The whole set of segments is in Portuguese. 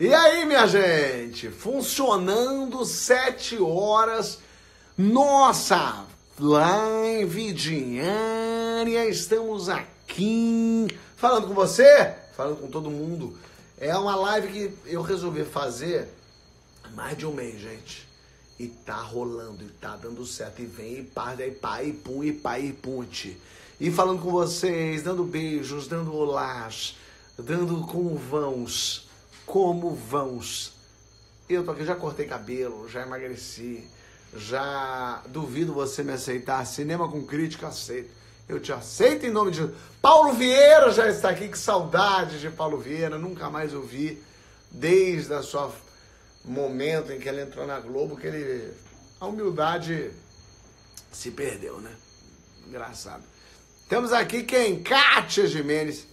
E aí, minha gente? Funcionando sete horas. Nossa, live diária. Estamos aqui falando com você, falando com todo mundo. É uma live que eu resolvi fazer há mais de um mês, gente. E tá rolando, e tá dando certo. E vem, e pá, e pá, e pum, e pá, e punte. E falando com vocês, dando beijos, dando olás, dando como vãos como vãos. Eu tô aqui, já cortei cabelo, já emagreci, já duvido você me aceitar. Cinema com crítica, aceito. Eu te aceito em nome de. Paulo Vieira já está aqui, que saudade de Paulo Vieira, nunca mais ouvi, desde o seu momento em que ele entrou na Globo, que ele. A humildade se perdeu, né? Engraçado. Temos aqui quem? Kátia Jimenez.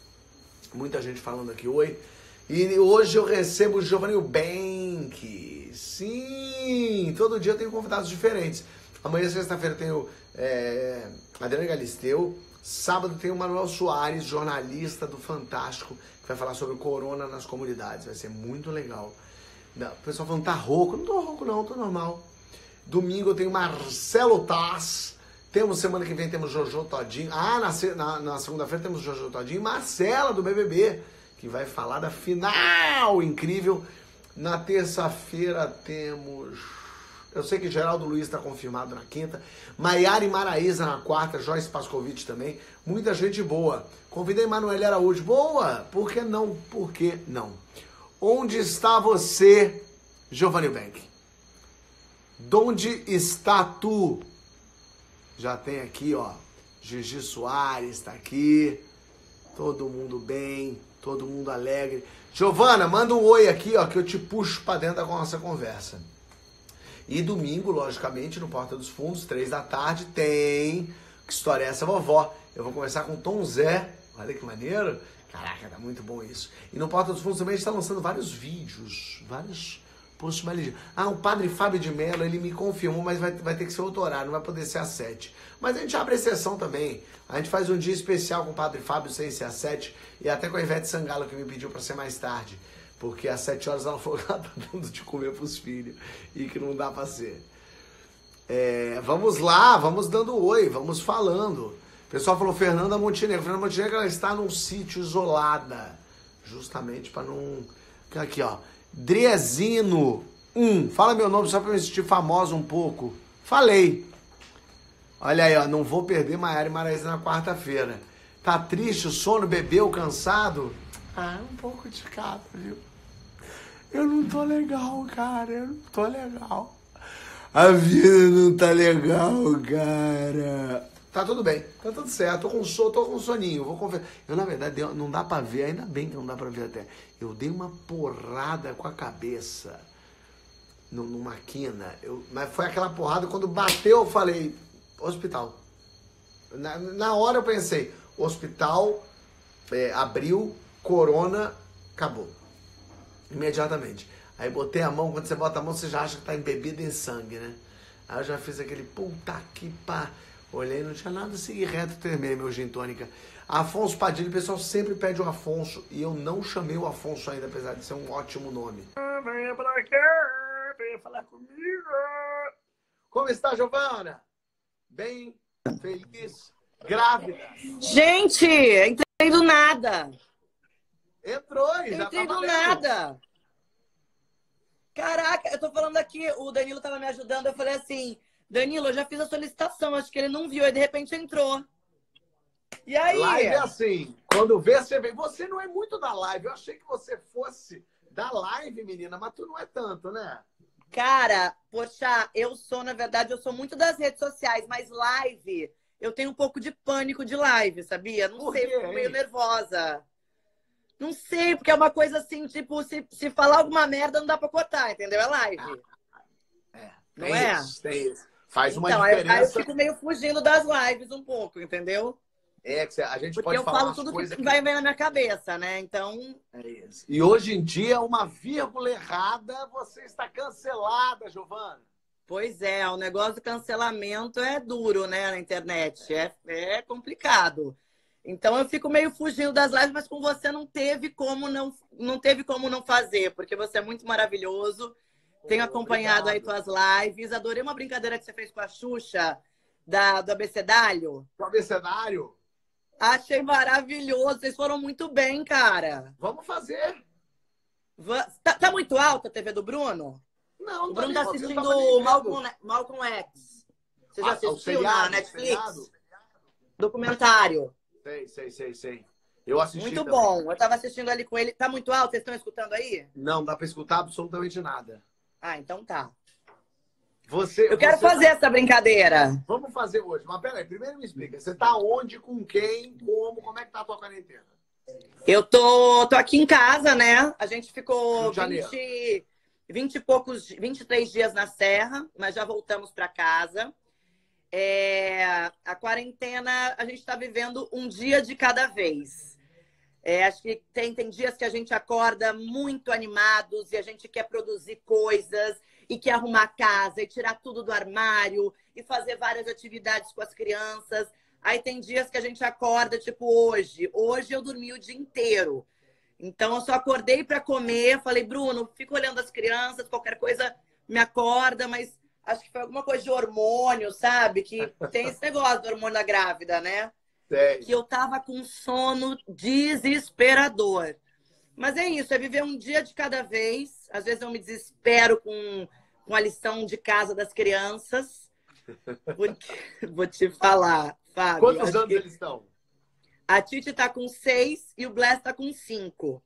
Muita gente falando aqui, oi. E hoje eu recebo o Giovanni Bank. Sim, todo dia eu tenho convidados diferentes. Amanhã, sexta-feira, tenho é, Adriana Galisteu. Sábado tem o Manuel Soares, jornalista do Fantástico, que vai falar sobre o corona nas comunidades. Vai ser muito legal. O pessoal falando, tá rouco? Não tô rouco não, tô normal. Domingo eu tenho Marcelo Taz. Temos semana que vem temos Jojo Todinho. Ah, na, na, na segunda-feira temos Jojo Todinho e Marcela do BBB que vai falar da final incrível. Na terça-feira temos. Eu sei que Geraldo Luiz está confirmado na quinta. Maiara e Maraísa na quarta. Joyce Pascovitch também. Muita gente boa. Convidei Manuel Araújo. Boa! Por que não? Por que não? Onde está você, Giovanni Bank? Donde está tu? Já tem aqui, ó. Gigi Soares está aqui. Todo mundo bem todo mundo alegre. Giovana, manda um oi aqui, ó, que eu te puxo para dentro da nossa conversa. E domingo, logicamente, no Porta dos Fundos, três da tarde, tem Que História é essa, vovó? Eu vou conversar com Tom Zé. Olha que maneiro. Caraca, tá muito bom isso. E no Porta dos Fundos também está lançando vários vídeos, vários posts mais Ah, o padre Fábio de Mello, ele me confirmou, mas vai, vai ter que ser outro horário, não vai poder ser às sete. Mas a gente abre exceção também. A gente faz um dia especial com o padre Fábio sem ser às sete e até com a Ivete Sangalo que me pediu para ser mais tarde. Porque às sete horas ela falou que ela tá dando de comer pros filhos e que não dá para ser. É, vamos lá, vamos dando oi, vamos falando. O pessoal falou Fernanda Montenegro. Fernanda Montenegro ela está num sítio isolada. Justamente para não. Aqui, ó. Drezino 1. Um. Fala meu nome só para me sentir famosa um pouco. Falei. Olha aí, ó. Não vou perder Maiara e Maraísa na quarta-feira. Tá triste, o sono, bebeu, cansado? Ah, um pouco de cada, viu? Eu não tô legal, cara. Eu não tô legal. A vida não tá legal, cara. Tá tudo bem, tá tudo certo. Tô com sono, tô com soninho. Vou confessar. Eu, na verdade, não dá pra ver, ainda bem que não dá pra ver até. Eu dei uma porrada com a cabeça numa quina. Eu, mas foi aquela porrada, quando bateu, eu falei, hospital. Na, na hora eu pensei, hospital, é, abriu, corona, acabou. Imediatamente. Aí botei a mão, quando você bota a mão, você já acha que tá embebido em sangue, né? Aí eu já fiz aquele puta que pá. Olhei, não tinha nada, segui reto, terminei meu gin tônica. Afonso Padilha, o pessoal sempre pede o Afonso e eu não chamei o Afonso ainda, apesar de ser um ótimo nome. Venha pra cá, venha falar comigo. Como está, Giovana? Bem, feliz, grávida. Gente, entrei do nada. Entrou, e já Entrei tá do nada. Caraca, eu tô falando aqui, o Danilo tava me ajudando, eu falei assim, Danilo, eu já fiz a solicitação, acho que ele não viu, aí de repente entrou. E aí? Live é assim, quando vê, você vem. Você não é muito da live, eu achei que você fosse da live, menina, mas tu não é tanto, né? Cara, poxa, eu sou, na verdade, eu sou muito das redes sociais, mas live eu tenho um pouco de pânico de live, sabia? Não Por sei, fico meio nervosa. Não sei, porque é uma coisa assim, tipo, se, se falar alguma merda, não dá pra cortar, entendeu? É live. Ah, é, não é? Isso, tem isso. Faz uma então, diferença. Aí eu fico meio fugindo das lives um pouco, entendeu? É, que a gente Porque pode eu falo tudo que, que vai ver na minha cabeça, né? Então. É isso. E hoje em dia, uma vírgula errada, você está cancelada, Giovana. Pois é, o negócio do cancelamento é duro, né, na internet. É, é complicado. Então eu fico meio fugindo das lives, mas com você não teve como não, não teve como não fazer, porque você é muito maravilhoso. Tenho acompanhado Obrigado. aí tuas lives. Adorei uma brincadeira que você fez com a Xuxa da, do abecedário. Do abecedário? Achei maravilhoso. Vocês foram muito bem, cara. Vamos fazer. Tá, tá muito alta a TV do Bruno? Não, não O Bruno tá, tá assistindo Malcolm, Malcolm X. Você já ah, assistiu na Netflix? Documentário. Sei, sei, sei, sei. Eu assisti. Muito também. bom. Eu tava assistindo ali com ele. Tá muito alto? Vocês estão escutando aí? Não, dá pra escutar absolutamente nada. Ah, então tá. Você, eu quero você fazer essa brincadeira. Vamos fazer hoje. Mas peraí, primeiro me explica. Você tá onde, com quem, como, como é que tá a tua quarentena? Eu tô, tô aqui em casa, né? A gente ficou 20, 20 e poucos, 23 dias na Serra, mas já voltamos para casa. É, a quarentena, a gente está vivendo um dia de cada vez. É, acho que tem, tem dias que a gente acorda muito animados e a gente quer produzir coisas e quer arrumar a casa e tirar tudo do armário e fazer várias atividades com as crianças. Aí tem dias que a gente acorda, tipo hoje. Hoje eu dormi o dia inteiro. Então eu só acordei para comer, falei, Bruno, fico olhando as crianças, qualquer coisa me acorda, mas acho que foi alguma coisa de hormônio, sabe? Que tem esse negócio do hormônio da grávida, né? Sei. Que eu tava com sono desesperador. Mas é isso, é viver um dia de cada vez. Às vezes eu me desespero com, com a lição de casa das crianças. Porque, vou te falar, Fábio. Quantos anos eles estão? A Titi tá com seis e o Bless tá com cinco.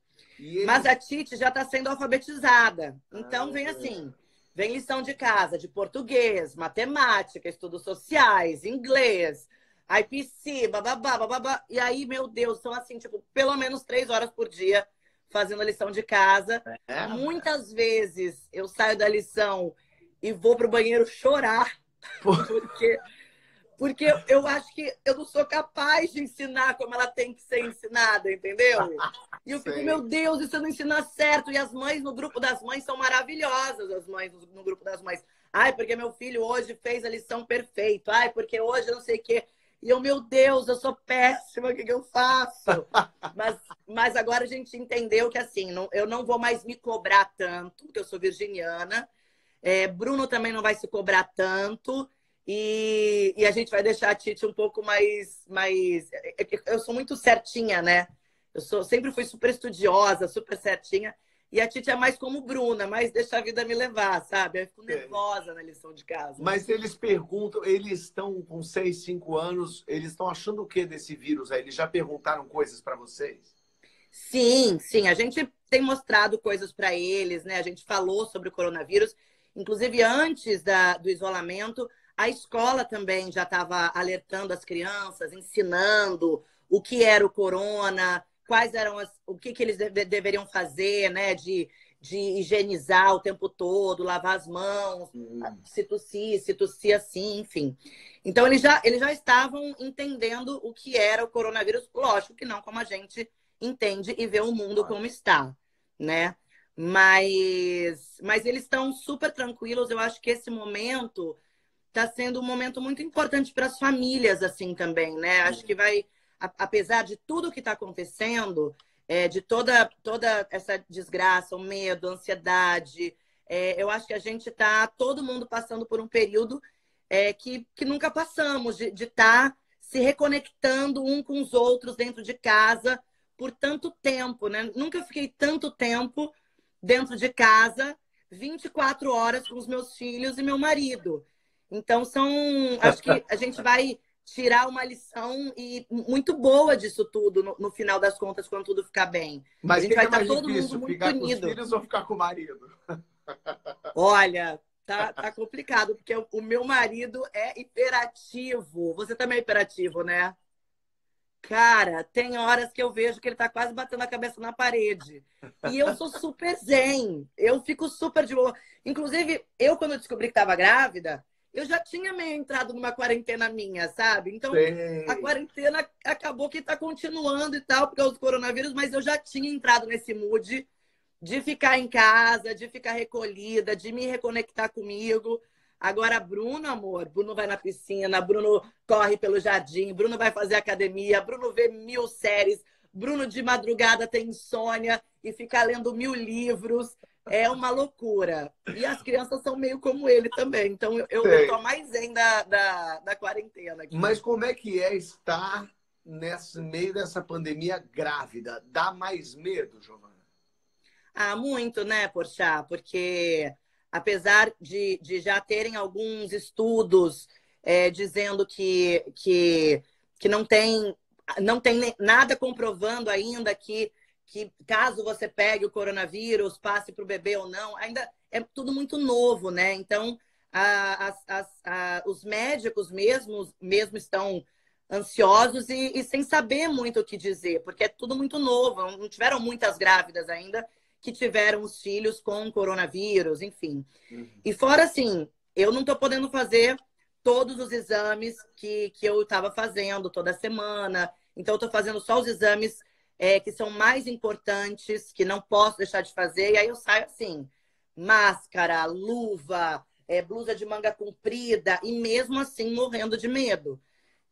Mas a Titi já está sendo alfabetizada. Então ah, vem assim: vem lição de casa de português, matemática, estudos sociais, inglês, IPC, bababá, bababá. E aí, meu Deus, são assim, tipo, pelo menos três horas por dia fazendo a lição de casa. É. Muitas vezes eu saio da lição e vou pro banheiro chorar. Porque, porque eu acho que eu não sou capaz de ensinar como ela tem que ser ensinada, entendeu? E eu fico, Sei. meu Deus, isso não ensina certo. E as mães no grupo das mães são maravilhosas, as mães no grupo das mães. Ai, porque meu filho hoje fez a lição perfeito. Ai, porque hoje eu não sei o quê. E eu, meu Deus, eu sou péssima, o que, que eu faço? mas, mas agora a gente entendeu que assim, não, eu não vou mais me cobrar tanto, porque eu sou virginiana. É, Bruno também não vai se cobrar tanto. E, e a gente vai deixar a Titi um pouco mais, mais. Eu sou muito certinha, né? Eu sou, sempre fui super estudiosa, super certinha. E a Titi é mais como Bruna, mais deixa a vida me levar, sabe? Eu fico nervosa é. na lição de casa. Mas eles perguntam, eles estão com 6, 5 anos, eles estão achando o que desse vírus aí? Eles já perguntaram coisas para vocês? Sim, sim. A gente tem mostrado coisas para eles, né? A gente falou sobre o coronavírus. Inclusive, antes da, do isolamento, a escola também já estava alertando as crianças, ensinando o que era o corona, quais eram as, o que, que eles deve, deveriam fazer, né? De, de higienizar o tempo todo, lavar as mãos, hum. se tossir, se tossir assim, enfim. Então, eles já, eles já estavam entendendo o que era o coronavírus, lógico que não como a gente entende e vê o mundo como está, né? Mas, mas eles estão super tranquilos. Eu acho que esse momento está sendo um momento muito importante para as famílias, assim, também, né? Acho que vai apesar de tudo que está acontecendo, é, de toda, toda essa desgraça, o medo, a ansiedade, é, eu acho que a gente está, todo mundo passando por um período é, que, que nunca passamos, de estar tá se reconectando um com os outros dentro de casa por tanto tempo, né? Nunca fiquei tanto tempo dentro de casa, 24 horas com os meus filhos e meu marido. Então, são. Acho que a gente vai tirar uma lição e muito boa disso tudo no, no, final das contas, quando tudo ficar bem. Mas a gente vai é estar todo mundo muito ficar unido. Com os filhos ou ficar com o marido? Olha, tá, tá complicado, porque o, meu marido é hiperativo. Você também é hiperativo, né? Cara, tem horas que eu vejo que ele tá quase batendo a cabeça na parede. E eu sou super zen. Eu fico super de boa. Inclusive, eu, quando descobri que tava grávida, eu já tinha meio entrado numa quarentena minha, sabe? Então, Sim. a quarentena acabou que está continuando e tal, por causa do coronavírus, mas eu já tinha entrado nesse mood de ficar em casa, de ficar recolhida, de me reconectar comigo. Agora, Bruno, amor, Bruno vai na piscina, Bruno corre pelo jardim, Bruno vai fazer academia, Bruno vê mil séries, Bruno de madrugada tem insônia e fica lendo mil livros. É uma loucura. E as crianças são meio como ele também. Então eu, eu tô mais zen da, da, da quarentena. Aqui. Mas como é que é estar nesse meio dessa pandemia grávida? Dá mais medo, Giovana? Ah, muito, né, Porchat? Porque apesar de, de já terem alguns estudos é, dizendo que, que, que não tem, não tem nada comprovando ainda que, que caso você pegue o coronavírus, passe para o bebê ou não, ainda é tudo muito novo, né? Então, a, a, a, os médicos mesmos, mesmo estão ansiosos e, e, sem saber muito o que dizer, porque é tudo muito novo, não tiveram muitas grávidas ainda que tiveram os filhos com coronavírus, enfim. Uhum. E fora assim, eu não estou podendo fazer todos os exames que, que eu estava fazendo toda semana. Então, eu estou fazendo só os exames é, que são mais importantes, que não posso deixar de fazer. E aí eu saio assim: máscara, luva, é, blusa de manga comprida, e mesmo assim morrendo de medo.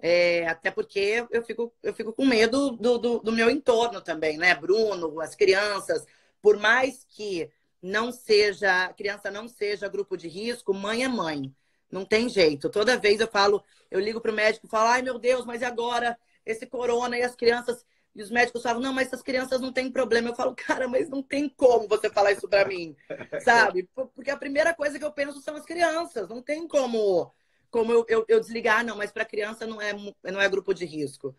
É, até porque eu fico, eu fico com medo do, do, do meu entorno também, né? Bruno, as crianças, por mais que não seja, criança não seja grupo de risco, mãe é mãe. Não tem jeito. Toda vez eu falo, eu ligo pro médico e falo, ai meu Deus, mas e agora? Esse corona e as crianças. E os médicos falam, não, mas essas crianças não têm problema. Eu falo, cara, mas não tem como você falar isso para mim, sabe? Porque a primeira coisa que eu penso são as crianças. Não tem como, como eu, eu, eu desligar, não, mas para criança não é, não é grupo de risco.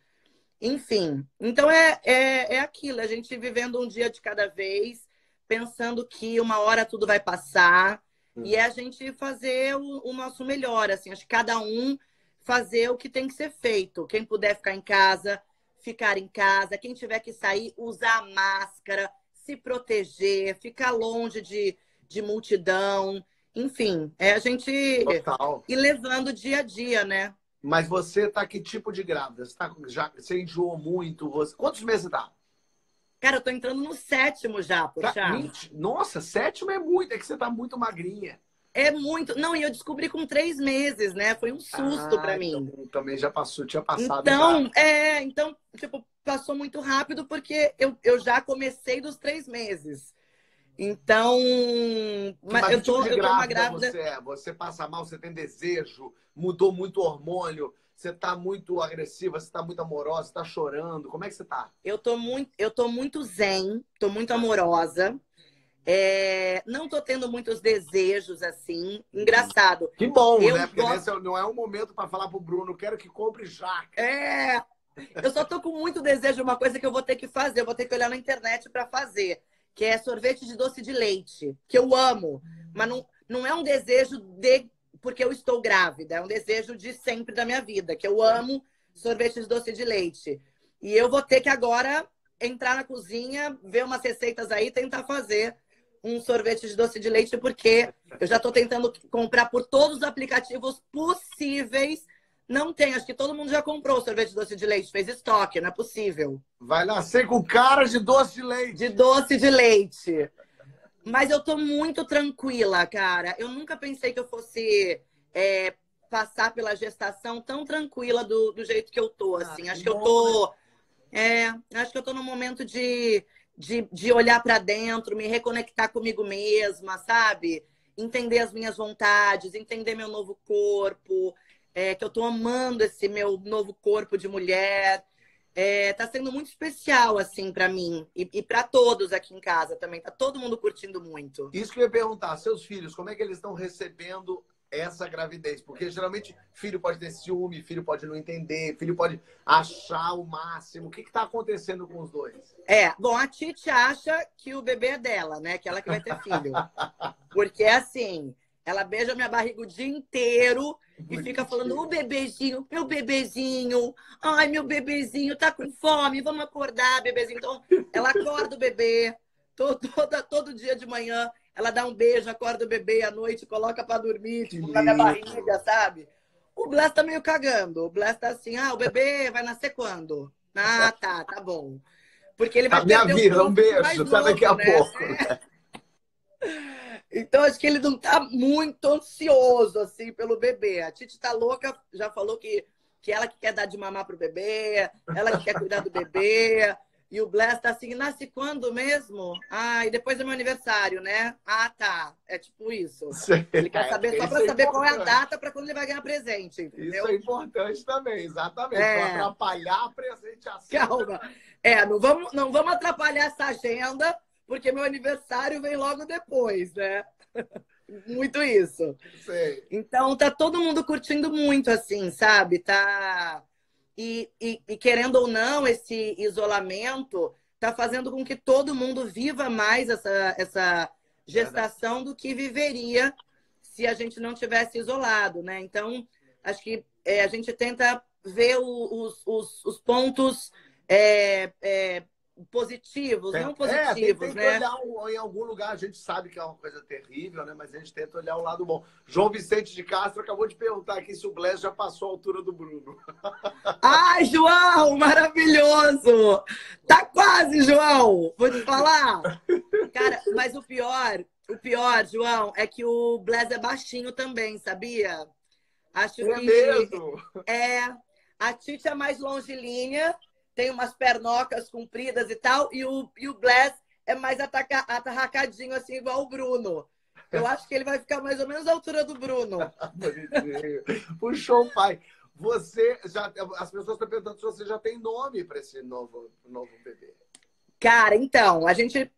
Enfim, então é, é, é aquilo, a gente vivendo um dia de cada vez, pensando que uma hora tudo vai passar, hum. e é a gente fazer o, o, nosso melhor, assim, acho que cada um fazer o que tem que ser feito. Quem puder ficar em casa, ficar em casa, quem tiver que sair, usar máscara, se proteger, ficar longe de, de multidão, enfim, é a gente Total. ir levando dia a dia, né? Mas você tá que tipo de grávida? Você, tá, já, você enjoou muito? Você... Quantos meses você tá? Cara, eu tô entrando no sétimo já, poxa. Tá, nossa, sétimo é muito, é que você tá muito magrinha. É muito. Não, e eu descobri com três meses, né? Foi um susto ah, para mim. Então, também já passou, tinha passado. Então, já. é, então, tipo, passou muito rápido porque eu, eu já comecei dos três meses. Então, mas eu tô, tipo eu tô uma grávida. Você, é? você passa mal, você tem desejo, mudou muito o hormônio, você tá muito agressiva, você tá muito amorosa, você tá chorando. Como é que você tá? Eu tô muito, eu tô muito zen, tô muito amorosa. É, não tô tendo muitos desejos assim. Engraçado. Que bom, eu né? Porque gosto... esse não é um momento para falar pro Bruno, quero que compre já. É. Eu só tô com muito desejo, uma coisa que eu vou ter que fazer, eu vou ter que olhar na internet para fazer que é sorvete de doce de leite, que eu amo, mas não, não é um desejo de porque eu estou grávida, é um desejo de sempre da minha vida, que eu amo sorvete de doce de leite. E eu vou ter que agora entrar na cozinha, ver umas receitas aí, tentar fazer um sorvete de doce de leite, porque eu já estou tentando comprar por todos os aplicativos possíveis não tem, acho que todo mundo já comprou sorvete de doce de leite, fez estoque, não é possível. Vai nascer com cara de doce de leite. De doce de leite. Mas eu tô muito tranquila, cara. Eu nunca pensei que eu fosse é, passar pela gestação tão tranquila do, do jeito que eu tô, assim. Ah, acho que, eu tô. Né? É, acho que eu tô num momento de, de, de olhar para dentro, me reconectar comigo mesma, sabe? Entender as minhas vontades, entender meu novo corpo é, que eu estou amando esse meu novo corpo de mulher. É, tá sendo muito especial, assim, para mim e, e para todos aqui em casa também. Tá todo mundo curtindo muito. Isso que eu ia perguntar, seus filhos, como é que eles estão recebendo essa gravidez? Porque geralmente filho pode ter ciúme, filho pode não entender, filho pode achar o máximo. O que está acontecendo com os dois? É, bom, a Titi acha que o bebê é dela, né? Que ela que vai ter filho. Porque assim, ela beija minha barriga o dia inteiro e fica falando, o bebezinho, meu bebezinho, ai, meu bebezinho tá com fome, vamos acordar, bebezinho. Então, ela acorda o bebê todo, todo, todo dia de manhã, ela dá um beijo, acorda o bebê à noite, coloca para dormir, tipo, na minha barriga, sabe? O Blas tá meio cagando. O Blas tá assim, ah, o bebê vai nascer quando? Ah, tá, tá bom. Porque ele vai a minha vida, um beijo, tá daqui a né? pouco. Então, acho que ele não tá muito ansioso, assim, pelo bebê. A Titi tá louca, já falou que, que ela que quer dar de mamar pro bebê, ela que quer cuidar do bebê. E o Bless tá assim, nasce quando mesmo? Ah, e depois é meu aniversário, né? Ah, tá. É tipo isso. Ele quer saber só para é saber qual é a data para quando ele vai ganhar presente, entendeu? Isso é importante também, exatamente. É. Para atrapalhar a presentação. Calma. É, não vamos, não vamos atrapalhar essa agenda, porque meu aniversário vem logo depois, né? muito isso. Então tá todo mundo curtindo muito, assim, sabe? Tá e, e, e querendo ou não, esse isolamento está fazendo com que todo mundo viva mais essa, essa gestação do que viveria se a gente não tivesse isolado, né? Então, acho que é, a gente tenta ver os, os, os, pontos é, é, positivos, é, não positivos, é, tem, tem né? olhar em algum lugar, a gente sabe que é uma coisa terrível, né? Mas a gente tenta olhar o lado bom. João Vicente de Castro acabou de perguntar aqui se o Bless já passou a altura do Bruno. Ai, João, maravilhoso! Tá quase, João! Vou te falar. Cara, mas o pior, o pior, João, é que o Bless é baixinho também, sabia? Acho é que mesmo? é a Tite é mais longilínea tem umas pernocas compridas e tal, e o, e o Bless é mais ataca, atarracadinho, assim, igual o Bruno. Eu acho que ele vai ficar mais ou menos à altura do Bruno. Puxou, pai. Você já. As pessoas estão perguntando se você já tem nome para esse novo, novo bebê. Cara, então, a gente,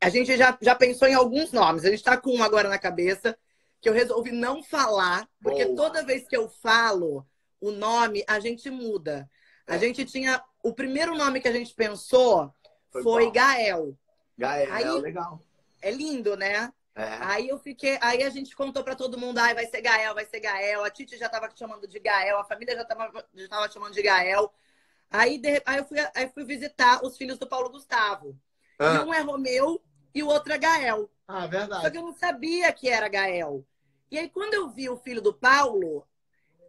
a gente já, já pensou em alguns nomes. A gente está com um agora na cabeça que eu resolvi não falar, porque Boa. toda vez que eu falo o nome, a gente muda. A gente tinha o primeiro nome que a gente pensou foi, foi Gael. Gael, aí, legal. É lindo, né? É. Aí eu fiquei, aí a gente contou para todo mundo, ai, vai ser Gael, vai ser Gael. A Titi já tava chamando de Gael, a família já tava, já tava chamando de Gael. Aí, de, aí, eu fui, aí fui visitar os filhos do Paulo Gustavo. Ah. E um é Romeu e o outro é Gael. Ah, verdade. Só que eu não sabia que era Gael. E aí, quando eu vi o filho do Paulo,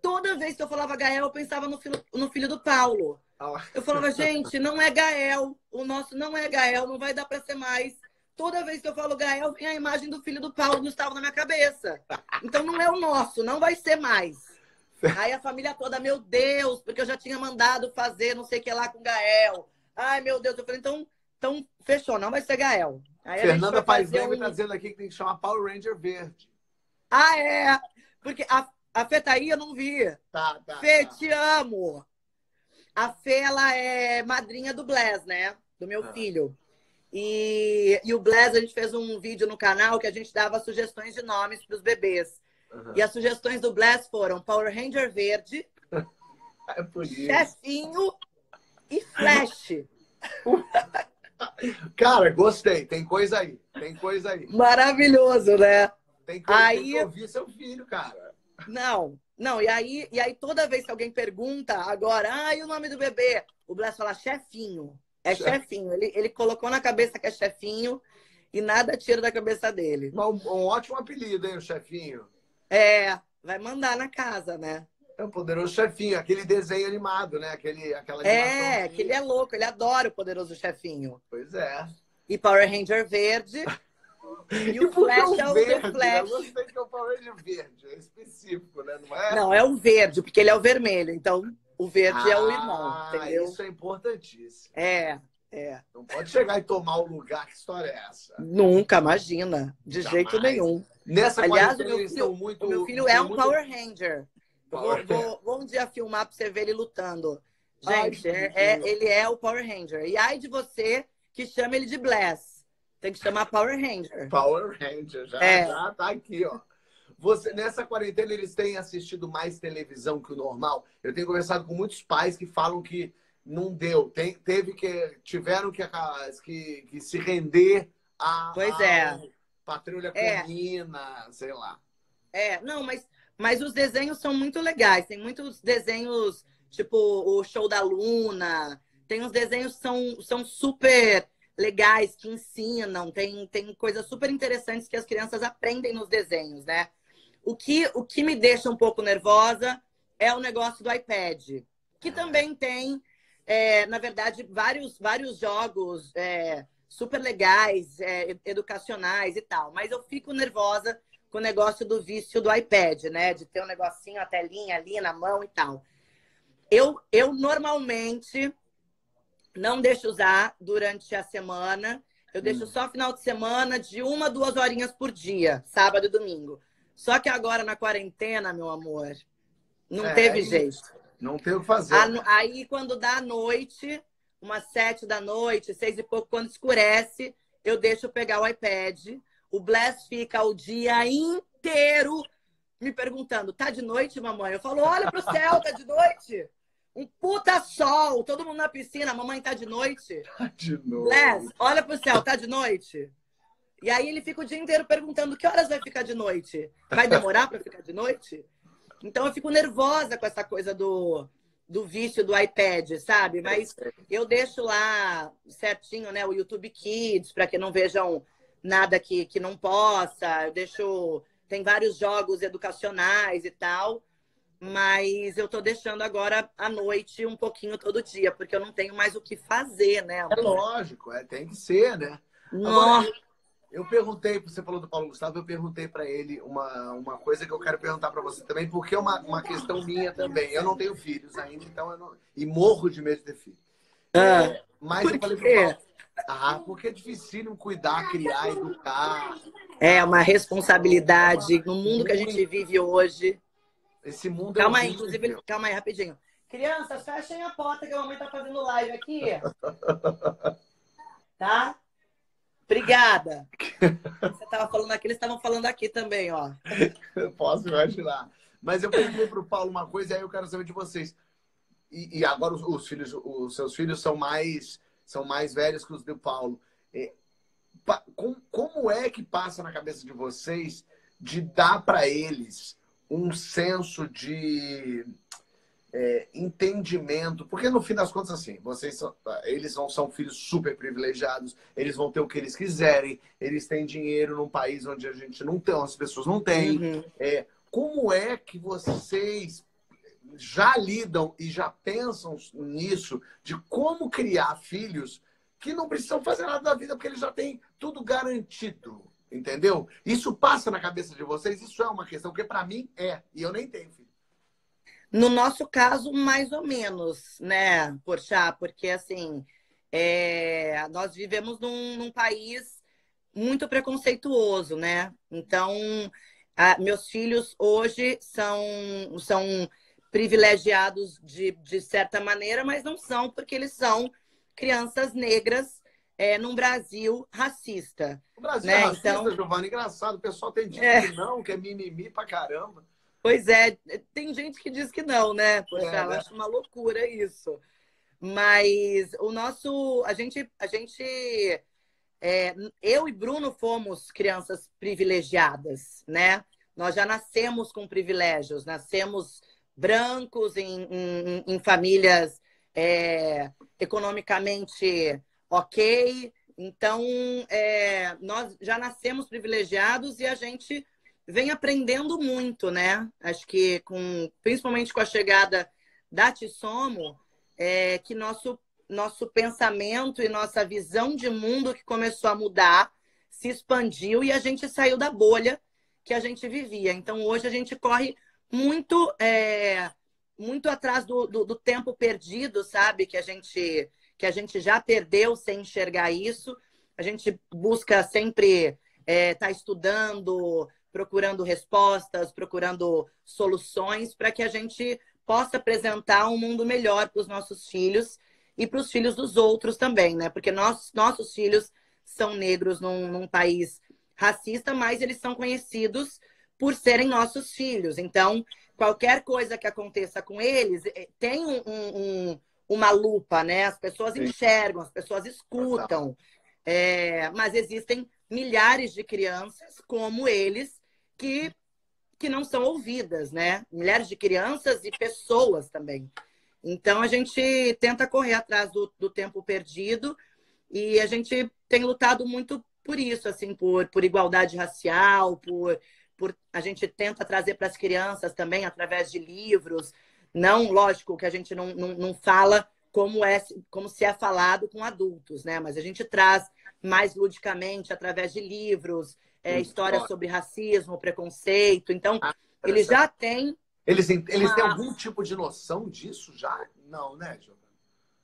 toda vez que eu falava Gael, eu pensava no filho, no filho do Paulo. Eu falava, gente, não é Gael. O nosso não é Gael, não vai dar para ser mais. Toda vez que eu falo Gael, vem a imagem do filho do Paulo Gustavo na minha cabeça. Então não é o nosso, não vai ser mais. Aí a família toda, meu Deus, porque eu já tinha mandado fazer não sei o que lá com Gael. Ai, meu Deus. Eu falei, então, então fechou, não vai ser Gael. Aí Fernanda Paes um... tá dizendo aqui que tem que chamar Power Ranger Verde. Ah, é? Porque a, a Fê tá aí, eu não vi. Tá, tá. Fê, tá. te amo. A Fê, ela é madrinha do Bless, né? Do meu ah. filho. E, e o Bless, a gente fez um vídeo no canal que a gente dava sugestões de nomes para os bebês. Uhum. E as sugestões do Bless foram Power Ranger Verde, é Chefinho e Flash. Cara, gostei. Tem coisa aí. Tem coisa aí. Maravilhoso, né? Tem coisa aí... tem que ouvir seu filho, cara. Não, não, e aí, e aí toda vez que alguém pergunta agora, ah, e o nome do bebê? O Blas fala chefinho. É Chef. chefinho. Ele, ele colocou na cabeça que é chefinho e nada tira da cabeça dele. Um, um ótimo apelido, hein, o chefinho? É, vai mandar na casa, né? É o poderoso chefinho, aquele desenho animado, né? Aquele, aquela É, que ele é louco, ele adora o poderoso chefinho. Pois é. E Power Ranger verde. E, e o Flash é o verde, Flash. Eu gostei que é o Power Ranger verde, é específico, né? Não é? Não, é o verde, porque ele é o vermelho. Então, o verde ah, é o irmão, ah, entendeu? Isso é importantíssimo. É, é. Não pode chegar e tomar o lugar. Que história é essa? Nunca, imagina. De Jamais. jeito nenhum. Nessa Aliás, o meu filho, muito, meu filho é um muito... Power Ranger. Power vou, vou, vou, um dia filmar pra você ver ele lutando. Gente, Ai, é, é, ele é o Power Ranger. E ai de você que chama ele de Bless. Tem que chamar Power Ranger. Power Ranger, já, é. já tá aqui, ó. Você, nessa quarentena, eles têm assistido mais televisão que o normal? Eu tenho conversado com muitos pais que falam que não deu. Tem, teve que. Tiveram que, que, que se render a. Pois é. Patrulha é. Canina, sei lá. É, não, mas, mas os desenhos são muito legais. Tem muitos desenhos, tipo o Show da Luna. Tem uns desenhos que são, são super legais que ensinam, tem, tem coisas super interessantes que as crianças aprendem nos desenhos, né? O que, o que me deixa um pouco nervosa é o negócio do iPad, que também tem, é, na verdade, vários, vários jogos é, super legais, é, educacionais e tal. Mas eu fico nervosa com o negócio do vício do iPad, né? De ter um negocinho, a telinha ali na mão e tal. Eu, eu normalmente não deixo usar durante a semana. Eu deixo hum. só final de semana de uma, duas horinhas por dia, sábado e domingo. Só que agora na quarentena, meu amor, não é, teve jeito. Não tem o que fazer. Aí, quando dá a noite, umas sete da noite, seis e pouco, quando escurece, eu deixo pegar o iPad. O Bless fica o dia inteiro me perguntando: tá de noite, mamãe? Eu falo: olha pro céu, tá de noite. Um puta sol, todo mundo na piscina, mamãe tá de noite. Tá de noite. Bless, olha pro céu, tá de noite. E aí ele fica o dia inteiro perguntando que horas vai ficar de noite. Vai demorar para ficar de noite? Então eu fico nervosa com essa coisa do, do vício do iPad, sabe? Mas eu deixo lá certinho, né, o YouTube Kids, para que não vejam nada que, que não possa. Eu deixo. Tem vários jogos educacionais e tal. Mas eu tô deixando agora à noite um pouquinho todo dia, porque eu não tenho mais o que fazer, né? É lógico, é, tem que ser, né? Nossa. Agora, eu perguntei, você falou do Paulo Gustavo, eu perguntei para ele uma, uma coisa que eu quero perguntar para você também, porque é uma, uma questão minha também. Eu não tenho filhos ainda, então eu não, e morro de medo de ter filho. É, mas eu falei pro Paulo, ah, porque é difícil cuidar, criar, educar. É uma responsabilidade no mundo que a gente vive hoje. Esse mundo calma é aí, inclusive, calma aí, rapidinho. Crianças, fechem a porta que a mamãe tá fazendo live aqui. tá? Obrigada. Você estava falando aqui, eles estavam falando aqui também, ó. Posso imaginar. Mas eu perguntei para o Paulo uma coisa e aí eu quero saber de vocês. E, e agora os, os, filhos, os seus filhos são mais são mais velhos que os do Paulo. É, pa, com, como é que passa na cabeça de vocês de dar para eles um senso de é, entendimento, porque no fim das contas, assim, vocês são, eles não são filhos super privilegiados, eles vão ter o que eles quiserem, eles têm dinheiro num país onde a gente não tem, as pessoas não têm. Uhum. É, como é que vocês já lidam e já pensam nisso, de como criar filhos que não precisam fazer nada da vida, porque eles já têm tudo garantido, entendeu? Isso passa na cabeça de vocês, isso é uma questão, porque para mim é, e eu nem tenho filho. No nosso caso, mais ou menos, né, Porchá? Porque, assim, é... nós vivemos num, num, país muito preconceituoso, né? Então, a... meus filhos hoje são, são privilegiados de, de certa maneira, mas não são porque eles são crianças negras é, num Brasil racista. O Brasil né? é racista, então... Giovanni, engraçado. O pessoal tem dito é... que não, que é mimimi pra caramba. Pois é, tem gente que diz que não, né? Poxa, é, eu né? acho uma loucura isso. Mas o nosso. A gente. A gente é, eu e Bruno fomos crianças privilegiadas, né? Nós já nascemos com privilégios, nascemos brancos em, em, em famílias é, economicamente ok. Então, é, nós já nascemos privilegiados e a gente vem aprendendo muito, né? Acho que com, principalmente com a chegada da Tissomo, é, que nosso, nosso pensamento e nossa visão de mundo que começou a mudar, se expandiu e a gente saiu da bolha que a gente vivia. Então hoje a gente corre muito é, muito atrás do, do, do, tempo perdido, sabe? Que a gente que a gente já perdeu sem enxergar isso. A gente busca sempre estar é, tá estudando, procurando respostas, procurando soluções para que a gente possa apresentar um mundo melhor para os nossos filhos e para os filhos dos outros também, né? Porque nós, nossos filhos são negros num, num país racista, mas eles são conhecidos por serem nossos filhos. Então, qualquer coisa que aconteça com eles eh, tem um, um, uma lupa, né? As pessoas enxergam, as pessoas escutam. É, mas existem milhares de crianças como eles que, que não são ouvidas, né? Milhares de crianças e pessoas também. Então a gente tenta correr atrás do, do tempo perdido e a gente tem lutado muito por isso, assim, por, por igualdade racial, por, por a gente tenta trazer para as crianças também através de livros. Não, lógico, que a gente não, não, não fala como é como se é falado com adultos, né? Mas a gente traz mais ludicamente através de livros, é, histórias sobre racismo, preconceito. Então, ah, ele já tem. Eles, eles uma... têm algum tipo de noção disso já? Não, né, Giovana?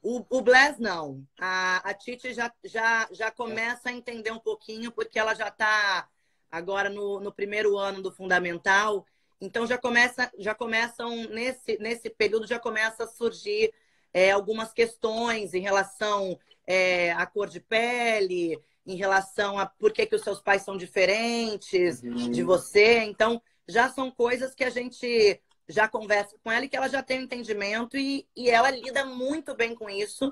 O, o Bless não. A, a Titi já, já, já começa a entender um pouquinho, porque ela já está agora no, no primeiro ano do fundamental. Então já começa, já começam nesse, nesse período já começa a surgir é, algumas questões em relação é, à cor de pele, em relação a por que, que os seus pais são diferentes uhum. de você. Então, já são coisas que a gente já conversa com ela e que ela já tem um entendimento e, e ela lida muito bem com isso.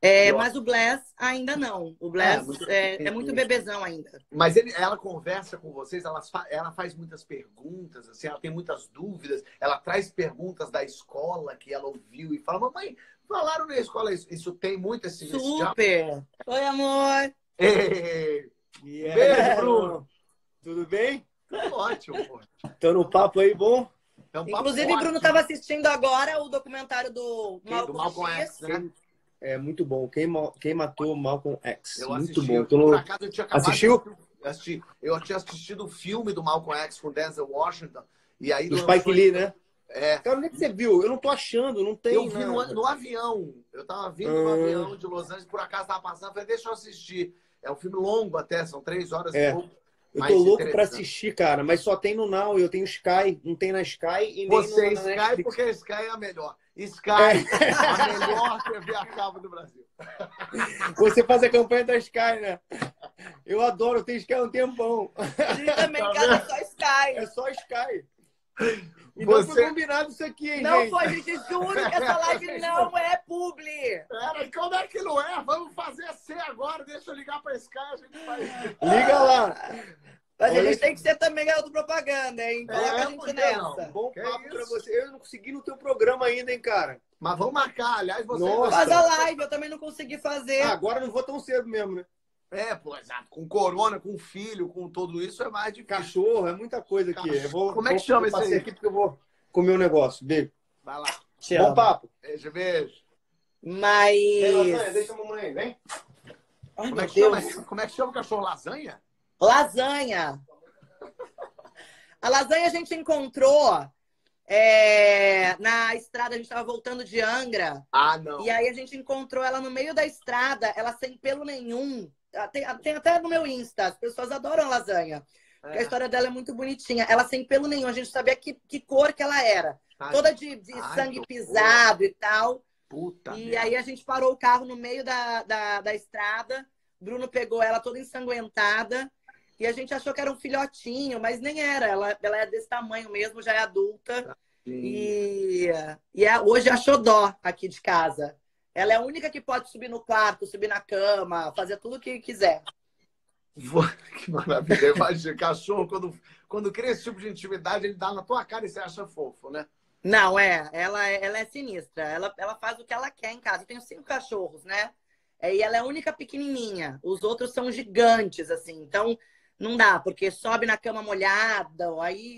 É, mas o Bless ainda não. O Bless é, é, é muito bebezão ainda. Mas ele, ela conversa com vocês, ela, ela faz muitas perguntas, assim, ela tem muitas dúvidas, ela traz perguntas da escola que ela ouviu e fala, mamãe, falaram na escola isso. Isso tem muito esse Super! Oi, amor! Ei, yeah. Beijo, Bruno. Tudo bem? Tudo ótimo, pô. Tô no papo aí, bom? É um Inclusive, o Bruno estava assistindo agora o documentário do Malcolm, do Malcolm X, né? É muito bom. Quem, quem matou Malcolm X? Eu muito assisti, bom. No... acaso, eu tinha Assistiu? De assistir. Eu tinha assistido o filme do Malcolm X com Denzel Washington. E aí do Spike Lee, né? É. Cara, onde é que você viu? Eu não tô achando, não tem. Eu vi no, no, avião. Eu tava vindo no ah. avião de Los Angeles, por acaso tava passando, falei, deixa eu assistir. É um filme longo até, são três horas é. e pouco. Eu tô louco pra assistir, cara, mas só tem no Now, eu tenho Sky, não tem na Sky e nem Você no, Sky Netflix. porque a Sky é a melhor. Sky, é. a melhor TV a cabo do Brasil. Você faz a campanha da Sky, né? Eu adoro, eu tenho Sky há um tempão. E também tá casa é só Sky. É só Sky. E Você... não foi combinado isso aqui, hein, Não gente? foi, gente. Juro que essa live não é publi. Pera, como é que não é? Vamos fazer ser agora. Deixa eu ligar pra Sky, a gente faz. Liga lá. Mas a gente tem que ser também garoto propaganda, hein? Coloca é, a gente nessa. Não. Bom que papo é pra você. Eu não consegui no teu programa ainda, hein, cara? Mas vamos marcar. Aliás, você... Nossa. Faz a live, eu também não consegui fazer. Ah, agora não vou tão cedo mesmo, né? É, pô, exato. Com corona, com filho, com tudo isso é mais difícil. Cachorro, é muita coisa aqui. Eu vou, Como é que chama esse aí? aqui porque eu vou comer um negócio. Beijo. Vai lá. Te Bom amo. papo. Beijo, beijo. Mas... Ei, deixa a mamãe, vem. Ai, como, é que chama, como é que chama o cachorro? Lasanha? Lasanha. A lasanha a gente encontrou é, na estrada, a gente estava voltando de Angra. Ah, não. E aí a gente encontrou ela no meio da estrada, ela sem pelo nenhum. Tem, tem até no meu Insta, as pessoas adoram lasanha. É. A história dela é muito bonitinha. Ela sem pelo nenhum, a gente sabia que, que cor que ela era. Ai, Toda de, de ai, sangue pisado e tal. Puta e minha. aí a gente parou o carro no meio da, da, da estrada. Bruno pegou ela toda ensanguentada. E a gente achou que era um filhotinho, mas nem era. Ela, ela é desse tamanho mesmo, já é adulta. E, e é, hoje a Xodó aqui de casa. Ela é a única que pode subir no quarto, subir na cama, fazer tudo o que quiser. Que maravilha. Imagina, cachorro, quando, quando cria esse tipo de intimidade, ele dá na tua cara e você acha fofo, né? Não, é. Ela, é, ela é sinistra. Ela, ela faz o que ela quer em casa. Eu tenho cinco cachorros, né? É, e ela é a única pequenininha. Os outros são gigantes, assim. Então, não dá, porque sobe na cama molhada, aí,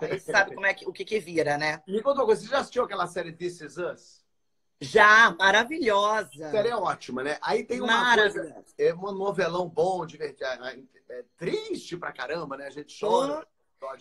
aí sabe como é que, o que, que vira, né? Me conta uma coisa, você já assistiu aquela série This Is Us? Já, maravilhosa. A série é ótima, né? Aí tem uma coisa, é um novelão bom, divertido, é, é, triste pra caramba, né? A gente chora.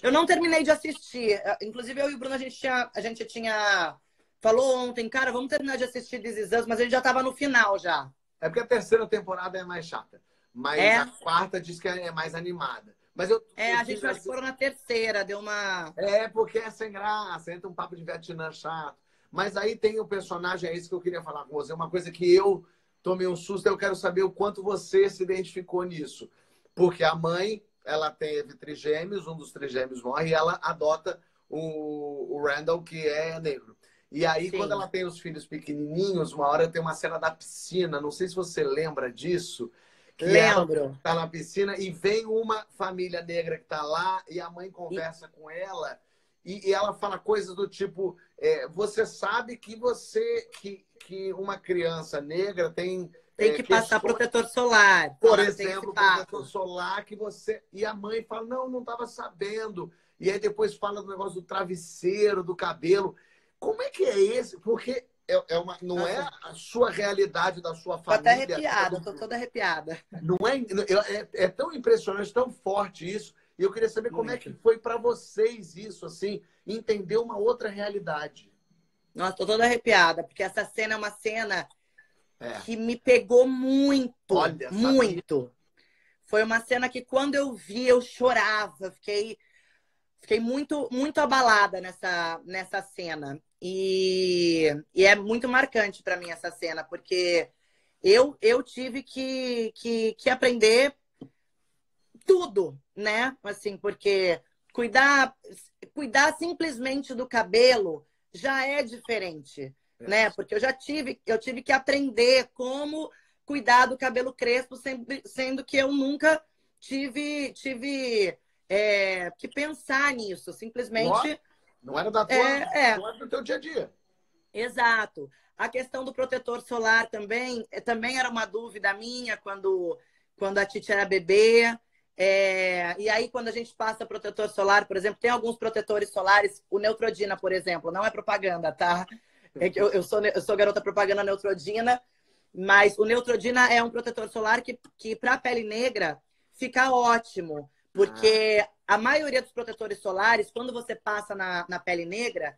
Eu não terminei de assistir. Inclusive, eu e o Bruno, a gente tinha, a gente tinha falou ontem, cara, vamos terminar de assistir This Is Us, mas a gente já tava no final já. É porque a terceira temporada é mais chata. Mas é. a quarta diz que é mais animada. Mas eu, é, eu a gente vai foram na terceira, deu uma. É, porque é sem graça, entra um papo de Vietnã chato. Mas aí tem o personagem, é isso que eu queria falar com você. Uma coisa que eu tomei um susto, eu quero saber o quanto você se identificou nisso. Porque a mãe, ela teve trigêmeos, um dos trigêmeos morre e ela adota o, o Randall, que é negro. E aí, Sim. quando ela tem os filhos pequenininhos, uma hora tem uma cena da piscina, não sei se você lembra disso, que Lembro. Tá na piscina e vem uma família negra que tá lá e a mãe conversa e... com ela e, e, ela fala coisas do tipo: é, você sabe que você que, que uma criança negra tem tem que é, passar protetor solar. Por exemplo, protetor solar que você e a mãe fala: não, não estava sabendo. E aí depois fala do negócio do travesseiro, do cabelo. Como é que é esse? Porque é, é uma, não é a sua realidade da sua família. até arrepiada, tô toda arrepiada. Não é, é, é tão impressionante, tão forte isso. E eu queria saber como é que foi para vocês isso, assim, entender uma outra realidade. Nossa, tô toda arrepiada, porque essa cena é uma cena É. que me pegou muito, Olha, sabia. muito. Foi uma cena que quando eu vi, eu chorava, fiquei, fiquei muito, muito abalada nessa, nessa cena. E, e é muito marcante para mim essa cena, porque eu, eu tive que, que, que aprender tudo, né? Assim, porque cuidar, cuidar simplesmente do cabelo já é diferente né? Porque eu já tive, eu tive que aprender como cuidar do cabelo crespo, sempre- sendo que eu nunca tive, tive é, que pensar nisso. Simplesmente, Não era da tua, É, é. não era do teu dia a dia. exato. A questão do protetor solar também, eh, também era uma dúvida minha quando, quando a Titi era bebê. É, e aí, quando a gente passa protetor solar, por exemplo, tem alguns protetores solares, o Neutrodina, por exemplo, não é propaganda, tá? É que eu, eu, sou, eu sou garota propaganda Neutrodina, mas o Neutrodina é um protetor solar que, que para a pele negra, fica ótimo. Porque a maioria dos protetores solares, quando você passa na, na pele negra,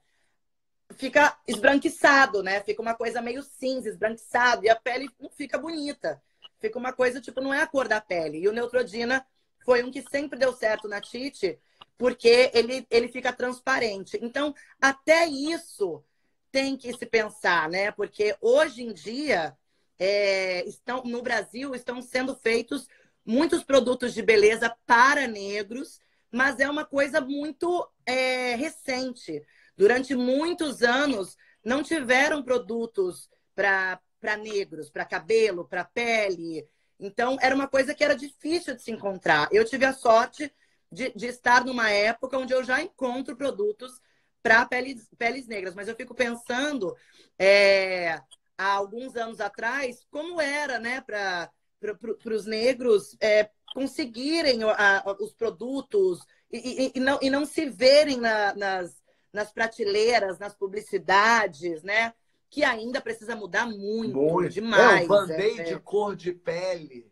fica esbranquiçado, né? Fica uma coisa meio cinza, esbranquiçado, e a pele não fica bonita. Fica uma coisa, tipo, não é a cor da pele. E o Neutrodina foi um que sempre deu certo na Tite, porque ele, ele fica transparente. Então, até isso tem que se pensar, né? Porque hoje em dia, é, estão, no Brasil, estão sendo feitos muitos produtos de beleza para negros, mas é uma coisa muito é, recente. Durante muitos anos, não tiveram produtos para negros, para cabelo, para pele. Então, era uma coisa que era difícil de se encontrar. Eu tive a sorte de, de estar numa época onde eu já encontro produtos para peles, peles negras. Mas eu fico pensando, é, há alguns anos atrás, como era, né, para para os negros é, conseguirem a- a- os produtos e, e- e não, e não se verem na- nas, nas prateleiras, nas publicidades, né? Que ainda precisa mudar muito, demais. É, o band-aid é, de cor de pele.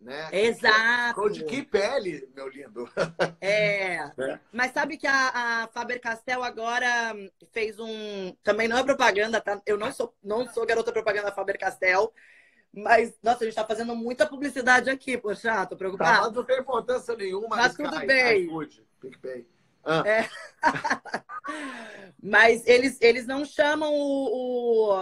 Né? é. Exato. Cor de que pele, meu lindo? É. É. Mas sabe que a, a Faber-Castell agora fez um. Também não é propaganda, tá? Eu não sou, não sou garota propaganda da Faber-Castell. Mas, nossa, a gente tá fazendo muita publicidade aqui, poxa, tô Tá, preocupada. mas não tem importância nenhuma. Mas tudo bem. iFood, PicPay. Ah, Mas eles, eles não chamam o, o,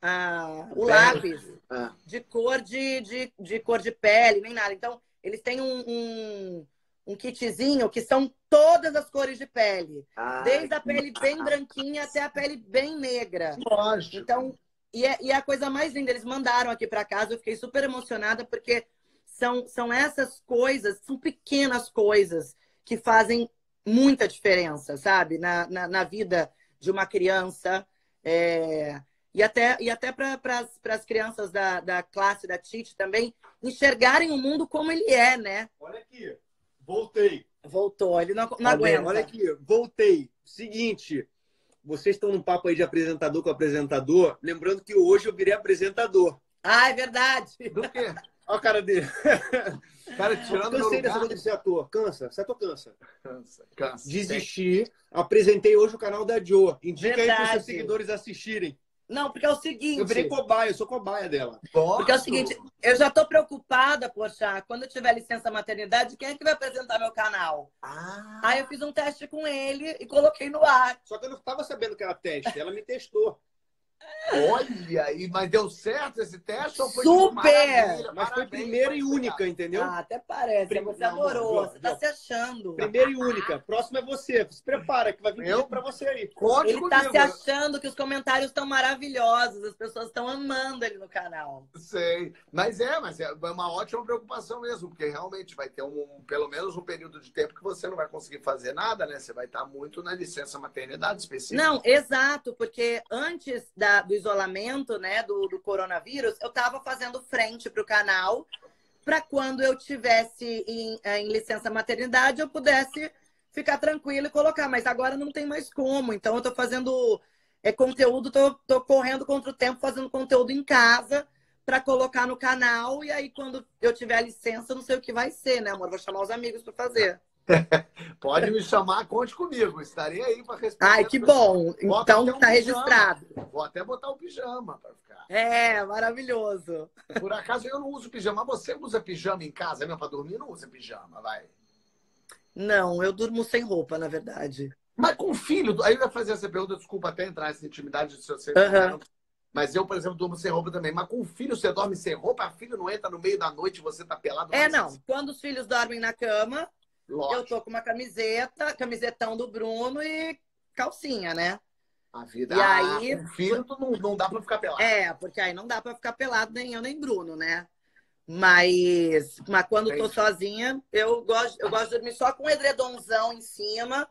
a- o lápis ah. de cor de, de, de cor de pele, nem nada. Então, eles têm um, um, um kitzinho que são todas as cores de pele. Desde a pele bem branquinha até a pele bem negra. Lógico. Então, e é, e é a coisa mais linda, eles mandaram aqui para casa, eu fiquei super emocionada, porque são, são essas coisas, são pequenas coisas que fazem muita diferença, sabe? Na, na, na vida de uma criança. É, E até, e até para as crianças da, da classe da Tite também enxergarem o mundo como ele é, né? Olha aqui, voltei. Voltou, ele não, não Olha, aguenta. Olha aqui, voltei. Seguinte, vocês estão num papo aí de apresentador com apresentador. Lembrando que hoje eu virei apresentador. Ah, é verdade. Do quê? Olha a cara dele. Cara, tirando Cansei dessa lugar. coisa de ser ator. Cansa, ser ator cansa. Cansa, cansa. Desisti. Apresentei hoje o canal da Joe. Indica aí para os Verdade. seus seguidores assistirem. Não, porque é o seguinte. Eu virei cobaia, eu sou cobaia dela. Porque é o seguinte, eu já tô preocupada, poxa, quando eu tiver licença maternidade, quem é que vai apresentar meu canal? Ah, Aí eu fiz um teste com ele e coloquei no ar. Só que eu não estava sabendo que era teste. Ela me testou. Olha, e, mas deu certo esse teste? Ou foi Super! Maravilha, Mas foi primeira e única, entendeu? Ah, até parece. Prim- Você Não, adorou. não, Você tá não. se achando. Primeira e única. Próximo é você. Se prepara, que vai vir Eu? vídeo pra você aí. Conte Ele tá comigo. se achando que os comentários estão maravilhosos. As pessoas estão amando ele no canal. Sei. Mas é, mas é uma ótima preocupação mesmo, porque realmente vai ter um, pelo menos um período de tempo que você não vai conseguir fazer nada, né? Você vai estar muito na licença maternidade específica. Não, exato, porque antes da- do isolamento, né, do, do coronavírus, eu estava fazendo frente para o canal para quando eu tivesse em, eh, em licença maternidade eu pudesse ficar tranquilo e colocar. Mas agora não tem mais como. Então eu estou fazendo é conteúdo, tô, tô correndo contra o tempo, fazendo conteúdo em casa para colocar no canal. E aí, quando eu tiver a licença, não sei o que vai ser, né, amor? Vou chamar os amigos para fazer. Pode me chamar, conte comigo. Estarei aí para responder. Ai, que bom. Bota então tá registrado. Vou até botar o pijama para ficar. É, maravilhoso. Por acaso eu não uso pijama. Você usa pijama em casa mesmo para dormir? Não usa pijama, vai. Não, eu durmo sem roupa, na verdade. Mas com filho, aí eu ia fazer essa pergunta, desculpa até entrar nessa intimidade de você. Uhum. Mas eu, por exemplo, durmo sem roupa também. Mas com o filho, você dorme sem roupa? A filha não entra no meio da noite e você tá pelado? É, não. Quando os filhos dormem na cama, Lógico. eu tô com uma camiseta, camisetão do Bruno e calcinha, né? A vida. E ah, aí, com filho não, não dá pra ficar pelado. É, porque aí não dá pra ficar pelado, nem eu, nem Bruno, né? Mas, mas quando Entendi. tô sozinha, eu gosto, eu gosto de dormir só com um edredomzão em cima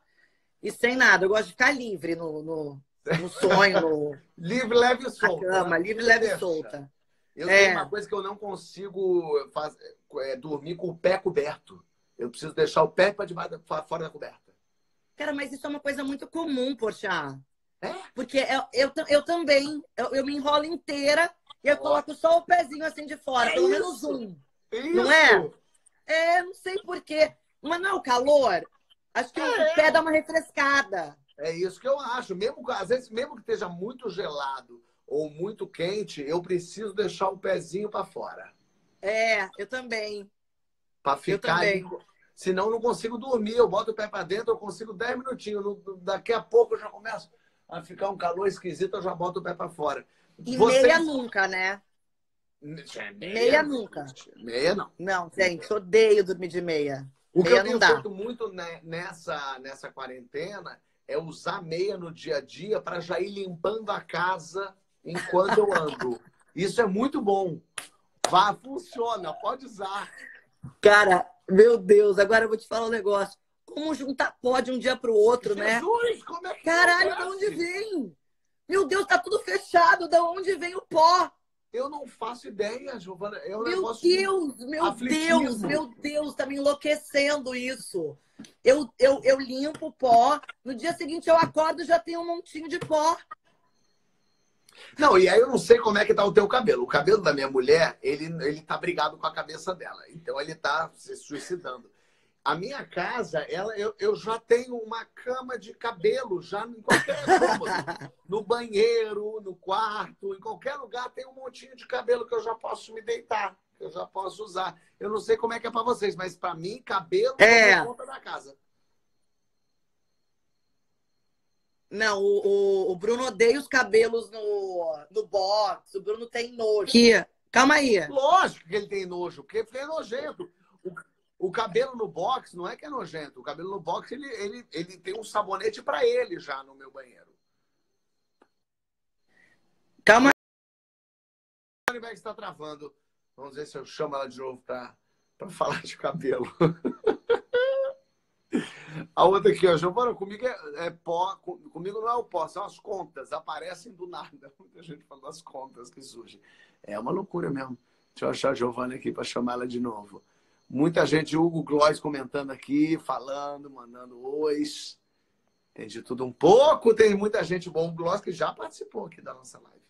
e sem nada. Eu gosto de ficar livre no, no, no sonho. No... livre, leve e solta. Cama, né? livre, leve e solta. Eu é. tenho uma coisa que eu não consigo fazer, é dormir com o pé coberto. Eu preciso deixar o pé para debaixo, fora da coberta. Cara, mas isso é uma coisa muito comum, poxa. É? Porque eu, eu, eu também, eu, eu me enrolo inteira e eu coloco só o pezinho assim de fora, é pelo isso. menos um. Isso. Não é? É, não sei porquê. Mas não é o calor? Acho que é. o pé dá uma refrescada. É isso que eu acho. Mesmo, às vezes, mesmo que esteja muito gelado ou muito quente, eu preciso deixar o pezinho para fora. É, eu também. Para ficar. Ali, senão eu não consigo dormir. Eu boto o pé para dentro, eu consigo 10 minutinhos. Daqui a pouco eu já começo a ficar um calor esquisito, eu já boto o pé para fora. E Vocês... meia nunca, né? Meia, meia nunca. Meia não. Não, gente, odeio dormir de meia. O meia que eu tenho feito muito nessa, nessa quarentena é usar meia no dia a dia para já ir limpando a casa enquanto eu ando. Isso é muito bom. Vá, funciona, pode usar. Cara, meu Deus, agora eu vou te falar um negócio. Como juntar pó de um dia para o outro, Jesus, né? Jesus, como é que Caralho, de onde vem? Meu Deus, tá tudo fechado. Da onde vem o pó? Eu não faço ideia, Giovana. É um meu Deus, meu aflitivo. Deus, meu Deus, tá me enlouquecendo isso. Eu, eu, eu limpo o pó, no dia seguinte eu acordo e já tenho um montinho de pó. Não, e aí eu não sei como é que tá o teu cabelo. O cabelo da minha mulher, ele, ele tá brigado com a cabeça dela. Então ele tá se suicidando. A minha casa, ela, eu, eu já tenho uma cama de cabelo, já em qualquer cômodo. no banheiro, no quarto, em qualquer lugar tem um montinho de cabelo que eu já posso me deitar, que eu já posso usar. Eu não sei como é que é para vocês, mas para mim, cabelo é a conta da casa. Não, o, o, o, Bruno odeia os cabelos no, no box. O Bruno tem nojo. Aqui, calma aí. Lógico que ele tem nojo, porque é nojento. O, o cabelo no box não é que é nojento. O cabelo no box, ele, ele, ele tem um sabonete para ele já no meu banheiro. Calma aí. O está travando. Vamos ver se eu chamo ela de novo para falar de cabelo. A outra aqui, ó, Giovana, comigo é, é, pó, comigo não é o pó, são as contas, aparecem do nada. Muita gente falando das contas que surgem. É uma loucura mesmo. Deixa eu achar a Giovana aqui para chamar ela de novo. Muita gente, Hugo Gloss comentando aqui, falando, mandando ois. Tem de tudo um pouco, tem muita gente bom. O Gloss que já participou aqui da nossa live.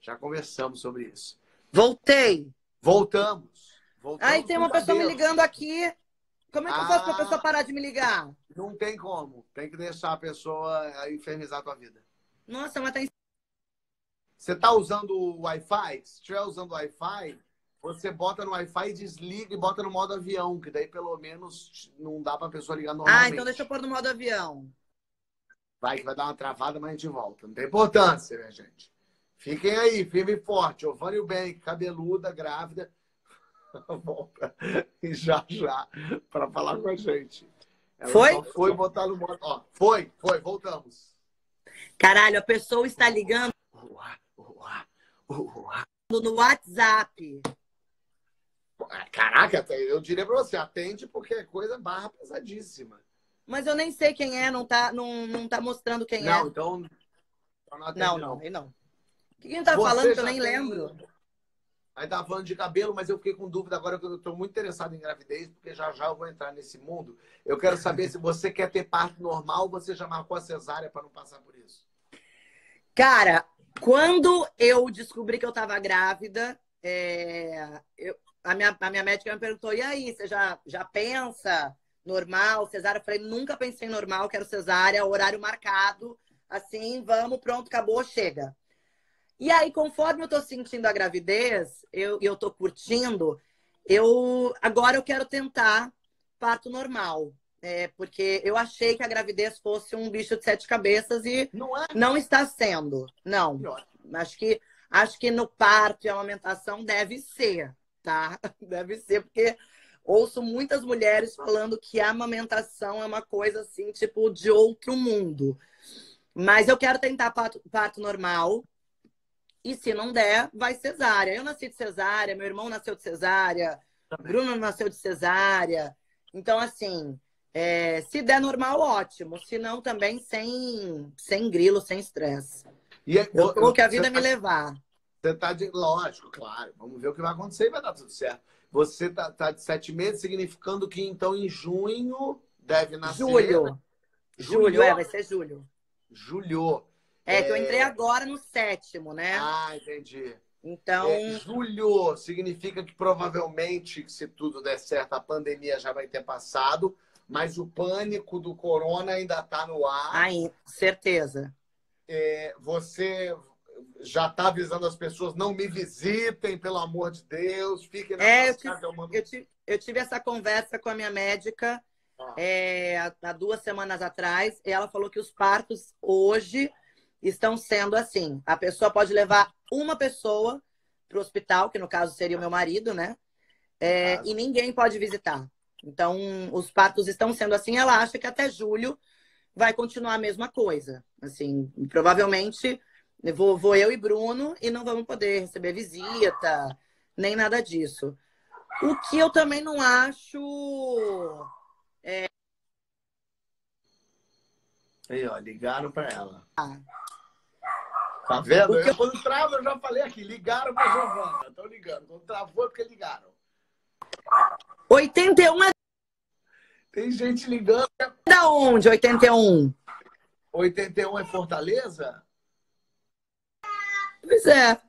Já conversamos sobre isso. Voltei. Voltamos. Voltamos Ai, tem uma pessoa me ligando aqui. Como é que ah, eu faço para a pessoa parar de me ligar? Não tem como. Tem que deixar a pessoa infernizar a tua vida. Nossa, mas tá... Você tá usando o Wi-Fi? Se estiver usando o Wi-Fi, você bota no Wi-Fi, desliga e bota no modo avião, que daí pelo menos não dá pra pessoa ligar normalmente. Ah, então deixa eu pôr no modo avião. Vai que vai dar uma travada, mas a gente volta. Não tem importância, minha gente. Fiquem aí, firme e forte. Ovânio bem, cabeluda, grávida. Volta e já já para falar com a gente. Ela foi? foi botar no modo. Ó, foi, foi, voltamos. Caralho, a pessoa está ligando. Uá, uá, uá. No WhatsApp. Caraca, eu diria pra você, atende porque é coisa barra pesadíssima. Mas eu nem sei quem é, não tá, não, não tá mostrando quem não, é. Então, então. Não, não, não, não. O que quem tá você falando que eu nem tem... lembro? Aí tava falando de cabelo, mas eu fiquei com dúvida agora que eu estou muito interessado em gravidez, porque já já eu vou entrar nesse mundo. Eu quero saber se você quer ter parto normal ou você já marcou a cesárea para não passar por isso. Cara, quando eu descobri que eu tava grávida, é, eu, a, minha, a minha médica me perguntou: e aí, você já, já pensa normal, cesárea? Eu falei: nunca pensei normal, quero cesárea, horário marcado, assim, vamos, pronto, acabou, chega. E aí, conforme eu tô sentindo a gravidez, eu, eu tô curtindo, eu agora eu quero tentar parto normal. É, porque eu achei que a gravidez fosse um bicho de sete cabeças e Não é? não está sendo. Não. Acho que, acho que no parto e amamentação deve ser, tá? Deve ser, porque ouço muitas mulheres falando que a amamentação é uma coisa assim, tipo, de outro mundo. Mas eu quero tentar parto, parto normal. E se não der, vai cesárea. Eu nasci de cesárea, meu irmão nasceu de cesárea, Bruno nasceu de cesárea. Então, assim, é, se der normal, ótimo. Se não, também sem, sem grilo, sem estresse. E é- Eu tô que a vida você me tá- levar. Você tá de. Lógico, claro. Vamos ver o que vai acontecer e vai dar tudo certo. Você tá, tá de sete meses, significando que então em junho deve nascer. Julho. Julho, é, vai ser julho. Julho. É, que eu entrei agora no sétimo, né? Ah, entendi. Então, É, julho significa que provavelmente, se tudo der certo, a pandemia já vai ter passado, mas o pânico do corona ainda está no ar. aí, certeza. É, você já está avisando as pessoas, não me visitem, pelo amor de Deus, fiquem na É, eu tive- casa, eu mando Eu tive, eu tive essa conversa com a minha médica Ah. é, há, há duas semanas atrás, e ela falou que os partos hoje estão sendo assim. A pessoa pode levar uma pessoa para o hospital, que no caso seria o meu marido, né? É, e ninguém pode visitar. Então, os partos estão sendo assim. Ela acha que até julho vai continuar a mesma coisa. Assim, provavelmente vou, vou eu e Bruno e não vamos poder receber visita, nem nada disso. O que eu também não acho. Aí, ó, ligaram para ela. Ah. Tá vendo? O que Eu, quando trava, eu já falei aqui, ligaram para Giovana. Estão ligando. Quando travou é porque ligaram. 81 é Tem gente ligando. da onde? 81? 81 é Fortaleza? Pois é.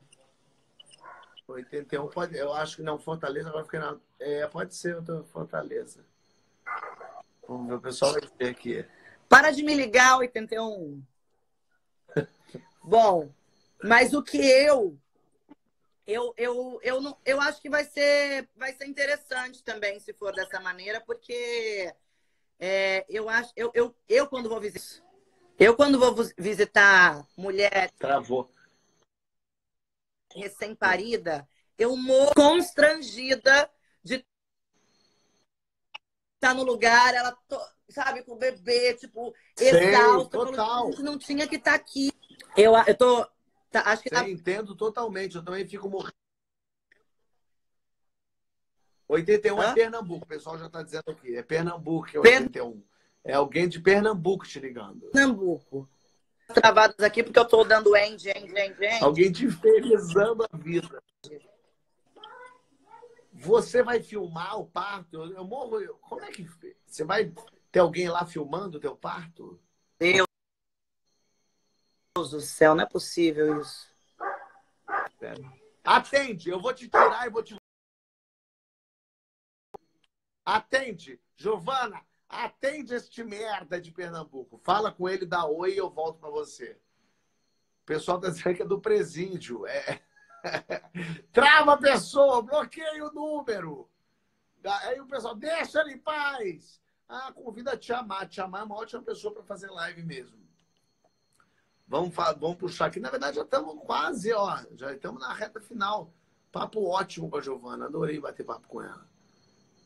81 pode. Eu acho que não, Fortaleza vai ficar na. É, pode ser outra Fortaleza. Vamos ver, o pessoal vai dizer aqui. Para de me ligar, 81. Bom, mas o que eu. Eu, eu, eu, não, eu acho que vai ser, vai ser interessante também, se for dessa maneira, porque é, eu acho. Eu, eu, eu, quando vou visitar. Eu, quando vou vis- visitar mulher Travou. recém-parida, eu morro constrangida de estar no lugar, ela, to- sabe, com o bebê, tipo, exausta. "Gente, não tinha que estar aqui. Eu, eu tô. tá, acho que tá, Sim, entendo totalmente. Eu também fico morrendo. 81 é Hã? Pernambuco, o pessoal já está dizendo aqui. É Pernambuco que é Per- 81. É alguém de Pernambuco te ligando. Pernambuco. Travadas aqui porque eu tô dando end, end, end, end. Alguém te felizando a vida. Você vai filmar o parto? Eu, eu morro. eu- como é que. Você vai ter alguém lá filmando o teu parto? Deus do céu, não é possível isso. Atende, eu vou te tirar e vou te. Atende, Giovana, atende este merda de Pernambuco. Fala com ele, dá oi e eu volto pra você. O pessoal tá dizendo que é do presídio. É... Trava a pessoa, bloqueia o número. Aí o pessoal, deixa ele em paz. Ah, convida a Tiamar. Tiamar é uma ótima pessoa para fazer live mesmo. Vamos, vamos puxar aqui. Na verdade, já estamos quase, ó. Já estamos na reta final. Papo ótimo com a Giovana. Adorei bater papo com ela.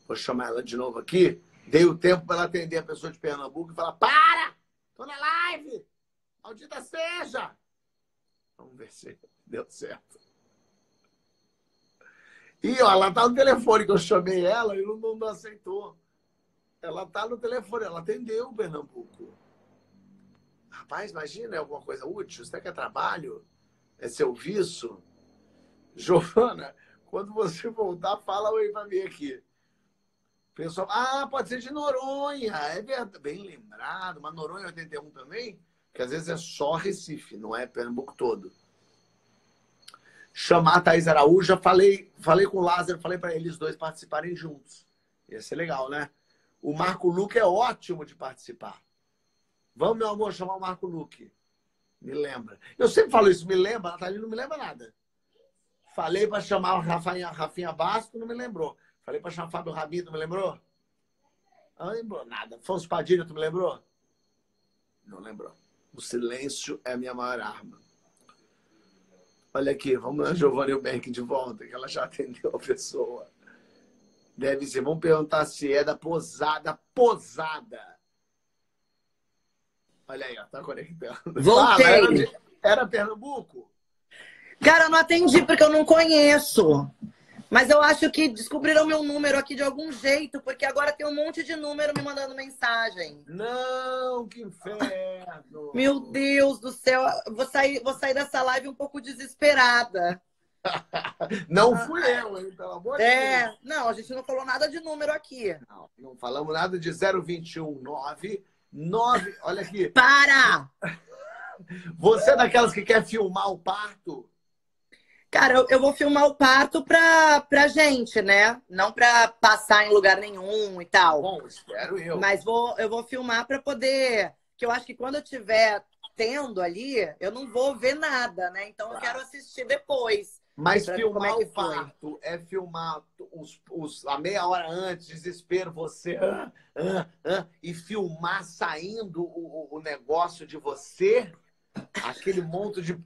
Vou chamar ela de novo aqui. Dei o tempo para ela atender a pessoa de Pernambuco e falar: Para! Tô na live! Maldita seja! Vamos ver se deu certo. E ó, ela tá no telefone que eu chamei ela e não, não aceitou. Ela tá no telefone, ela atendeu o Pernambuco. Rapaz, imagina, é alguma coisa útil? Será que é trabalho? É serviço? Giovana, quando você voltar, fala oi pra mim aqui. Pessoal, ah, pode ser de Noronha. É verdade. Bem lembrado. Mas Noronha 81 também? que às vezes é só Recife, não é Pernambuco todo. Chamar a Thaís Araújo, já falei, falei com o Lázaro, falei para eles dois participarem juntos. Ia ser legal, né? O Marco Luque é ótimo de participar. Vamos, meu amor, chamar o Marco Luque. Me lembra. Eu sempre falo isso, me lembra, a não me lembra nada. Falei para chamar o Rafinha, Rafinha Basco, não me lembrou. Falei para chamar o Fábio Rabito, me lembrou? Não lembrou nada. Fons Padilha, tu me lembrou? Não lembrou. O silêncio é a minha maior arma. Olha aqui, vamos lá, Giovanni Eubank de volta, que ela já atendeu a pessoa. Deve ser. Vamos perguntar se é da posada. Posada. Olha aí, ó, tá conectando. Voltei. era, de... era Pernambuco? Cara, eu não atendi porque eu não conheço. Mas eu acho que descobriram meu número aqui de algum jeito, porque agora tem um monte de número me mandando mensagem. Não, que inferno! Meu Deus do céu, vou sair, vou sair dessa live um pouco desesperada. não fui eu, hein, pelo amor é, de Deus. Não, a gente não falou nada de número aqui. Não, não falamos nada de 0219 9. Olha aqui. Para! Você é daquelas que quer filmar o parto? Cara, eu, eu vou filmar o parto pra, pra gente, né? Não pra passar em lugar nenhum e tal. Bom, espero eu. Mas vou, eu vou filmar pra poder. Que eu acho que quando eu tiver tendo ali, eu não vou ver nada, né? Então eu quero assistir depois. Mas filmar é o parto é filmar os, os, a meia hora antes, desespero, você. Ah, ah, ah, e filmar saindo o, o negócio de você, aquele monte de.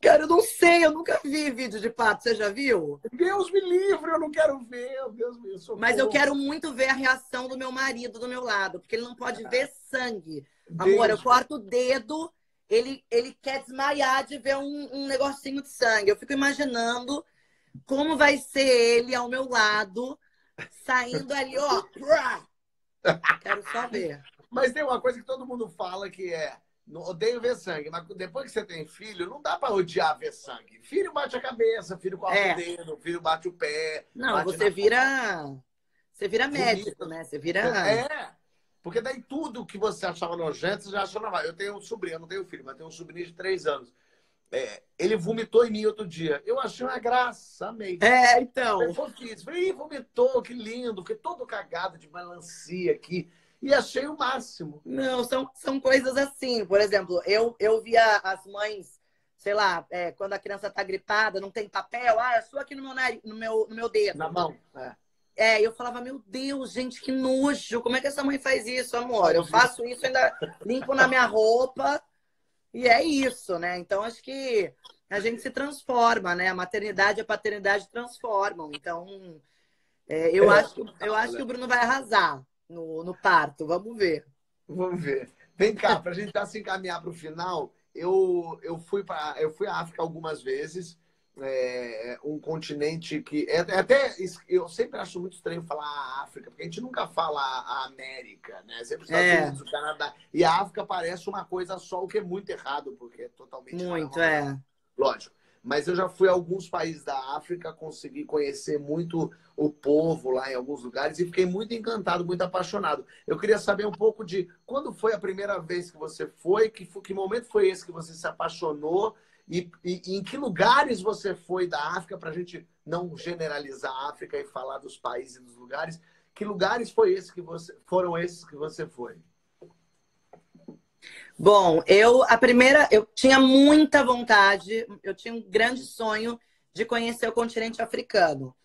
Cara, eu não sei, eu nunca vi vídeo de pato. Você já viu? Deus me livre, eu não quero ver. Deus me livre, Mas eu quero muito ver a reação do meu marido do meu lado, porque ele não pode ver sangue. Amor, eu corto o dedo, ele, ele quer desmaiar de ver um, um negocinho de sangue. Eu fico imaginando como vai ser ele ao meu lado, saindo ali, ó. Quero só ver. Mas tem uma coisa que todo mundo fala que é odeio ver sangue, mas depois que você tem filho, não dá para odiar ver sangue. Filho bate a cabeça, filho corta é. o dedo, filho bate o pé. Não, você vira. Você vira médico, né? Você vira. É. Porque daí tudo que você achava nojento, você já achou normal. Eu tenho um sobrinho, eu não tenho filho, mas tenho um sobrinho de três anos. É, ele vomitou em mim outro dia. Eu achei uma graça, amei. É, então. Eu falei, vomitou, que lindo, fiquei todo cagado de melancia aqui e achei o máximo. Não, são, são coisas assim. Por exemplo, eu, eu via as mães, sei lá, é, quando a criança tá gripada, não tem papel, ah, é só aqui no meu, no meu, no meu dedo. Na mão, é. É, eu falava, meu Deus, gente, que nojo. Como é que essa mãe faz isso, amor? Eu faço isso, ainda limpo na minha roupa. E é isso, né? Então, acho que a gente se transforma, né? A maternidade e a paternidade transformam. Então, é, eu, é. Acho, eu acho que o Bruno vai arrasar no, no parto. Vamos ver. Vamos ver. Vem cá, para a gente já se encaminhar para o final, eu, eu, fui para eu fui à África algumas vezes. É, um continente que é, é, até eu sempre acho muito estranho falar África, porque a gente nunca fala a América, né? Sempre Estados é. Unidos, o Canadá. E a África parece uma coisa só, o que é muito errado, porque é totalmente Muito, é. Lógico mas eu já fui a alguns países da África, consegui conhecer muito o povo lá em alguns lugares e fiquei muito encantado, muito apaixonado. Eu queria saber um pouco de quando foi a primeira vez que você foi, que, que momento foi esse que você se apaixonou e, e, em que lugares você foi da África, para a gente não generalizar a África e falar dos países e dos lugares. Que lugares foi esse que você, foram esses que você foi? Bom, eu a primeira, eu tinha muita vontade, eu tinha um grande sonho de conhecer o continente africano.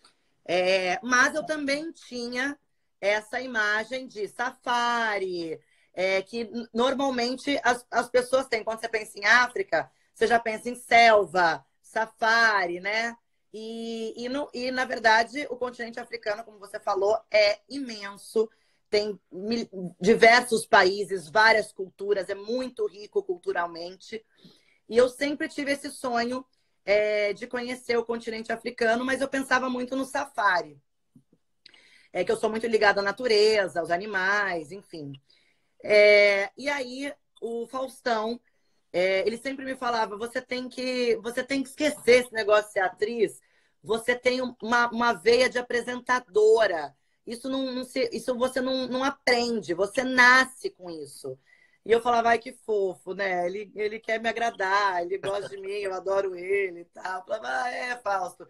É, mas eu também tinha essa imagem de safari, é, que normalmente as, as pessoas têm. Quando você pensa em África, você já pensa em selva, safari, né? E, e, no, e na verdade, o continente africano, como você falou, é imenso tem diversos países, várias culturas, é muito rico culturalmente. E eu sempre tive esse sonho é, de conhecer o continente africano, mas eu pensava muito no safari. É que eu sou muito ligada à natureza, aos animais, enfim. É, e aí o Faustão, é, ele sempre me falava: você tem que, você tem que esquecer esse negócio de ser atriz. Você tem uma, uma veia de apresentadora isso, não, não se, isso você não, não aprende, você nasce com isso. E eu falava, ai, que fofo, né? Ele, ele quer me agradar, ele gosta de mim, eu adoro ele tal. Eu falava, ah, é, Fausto.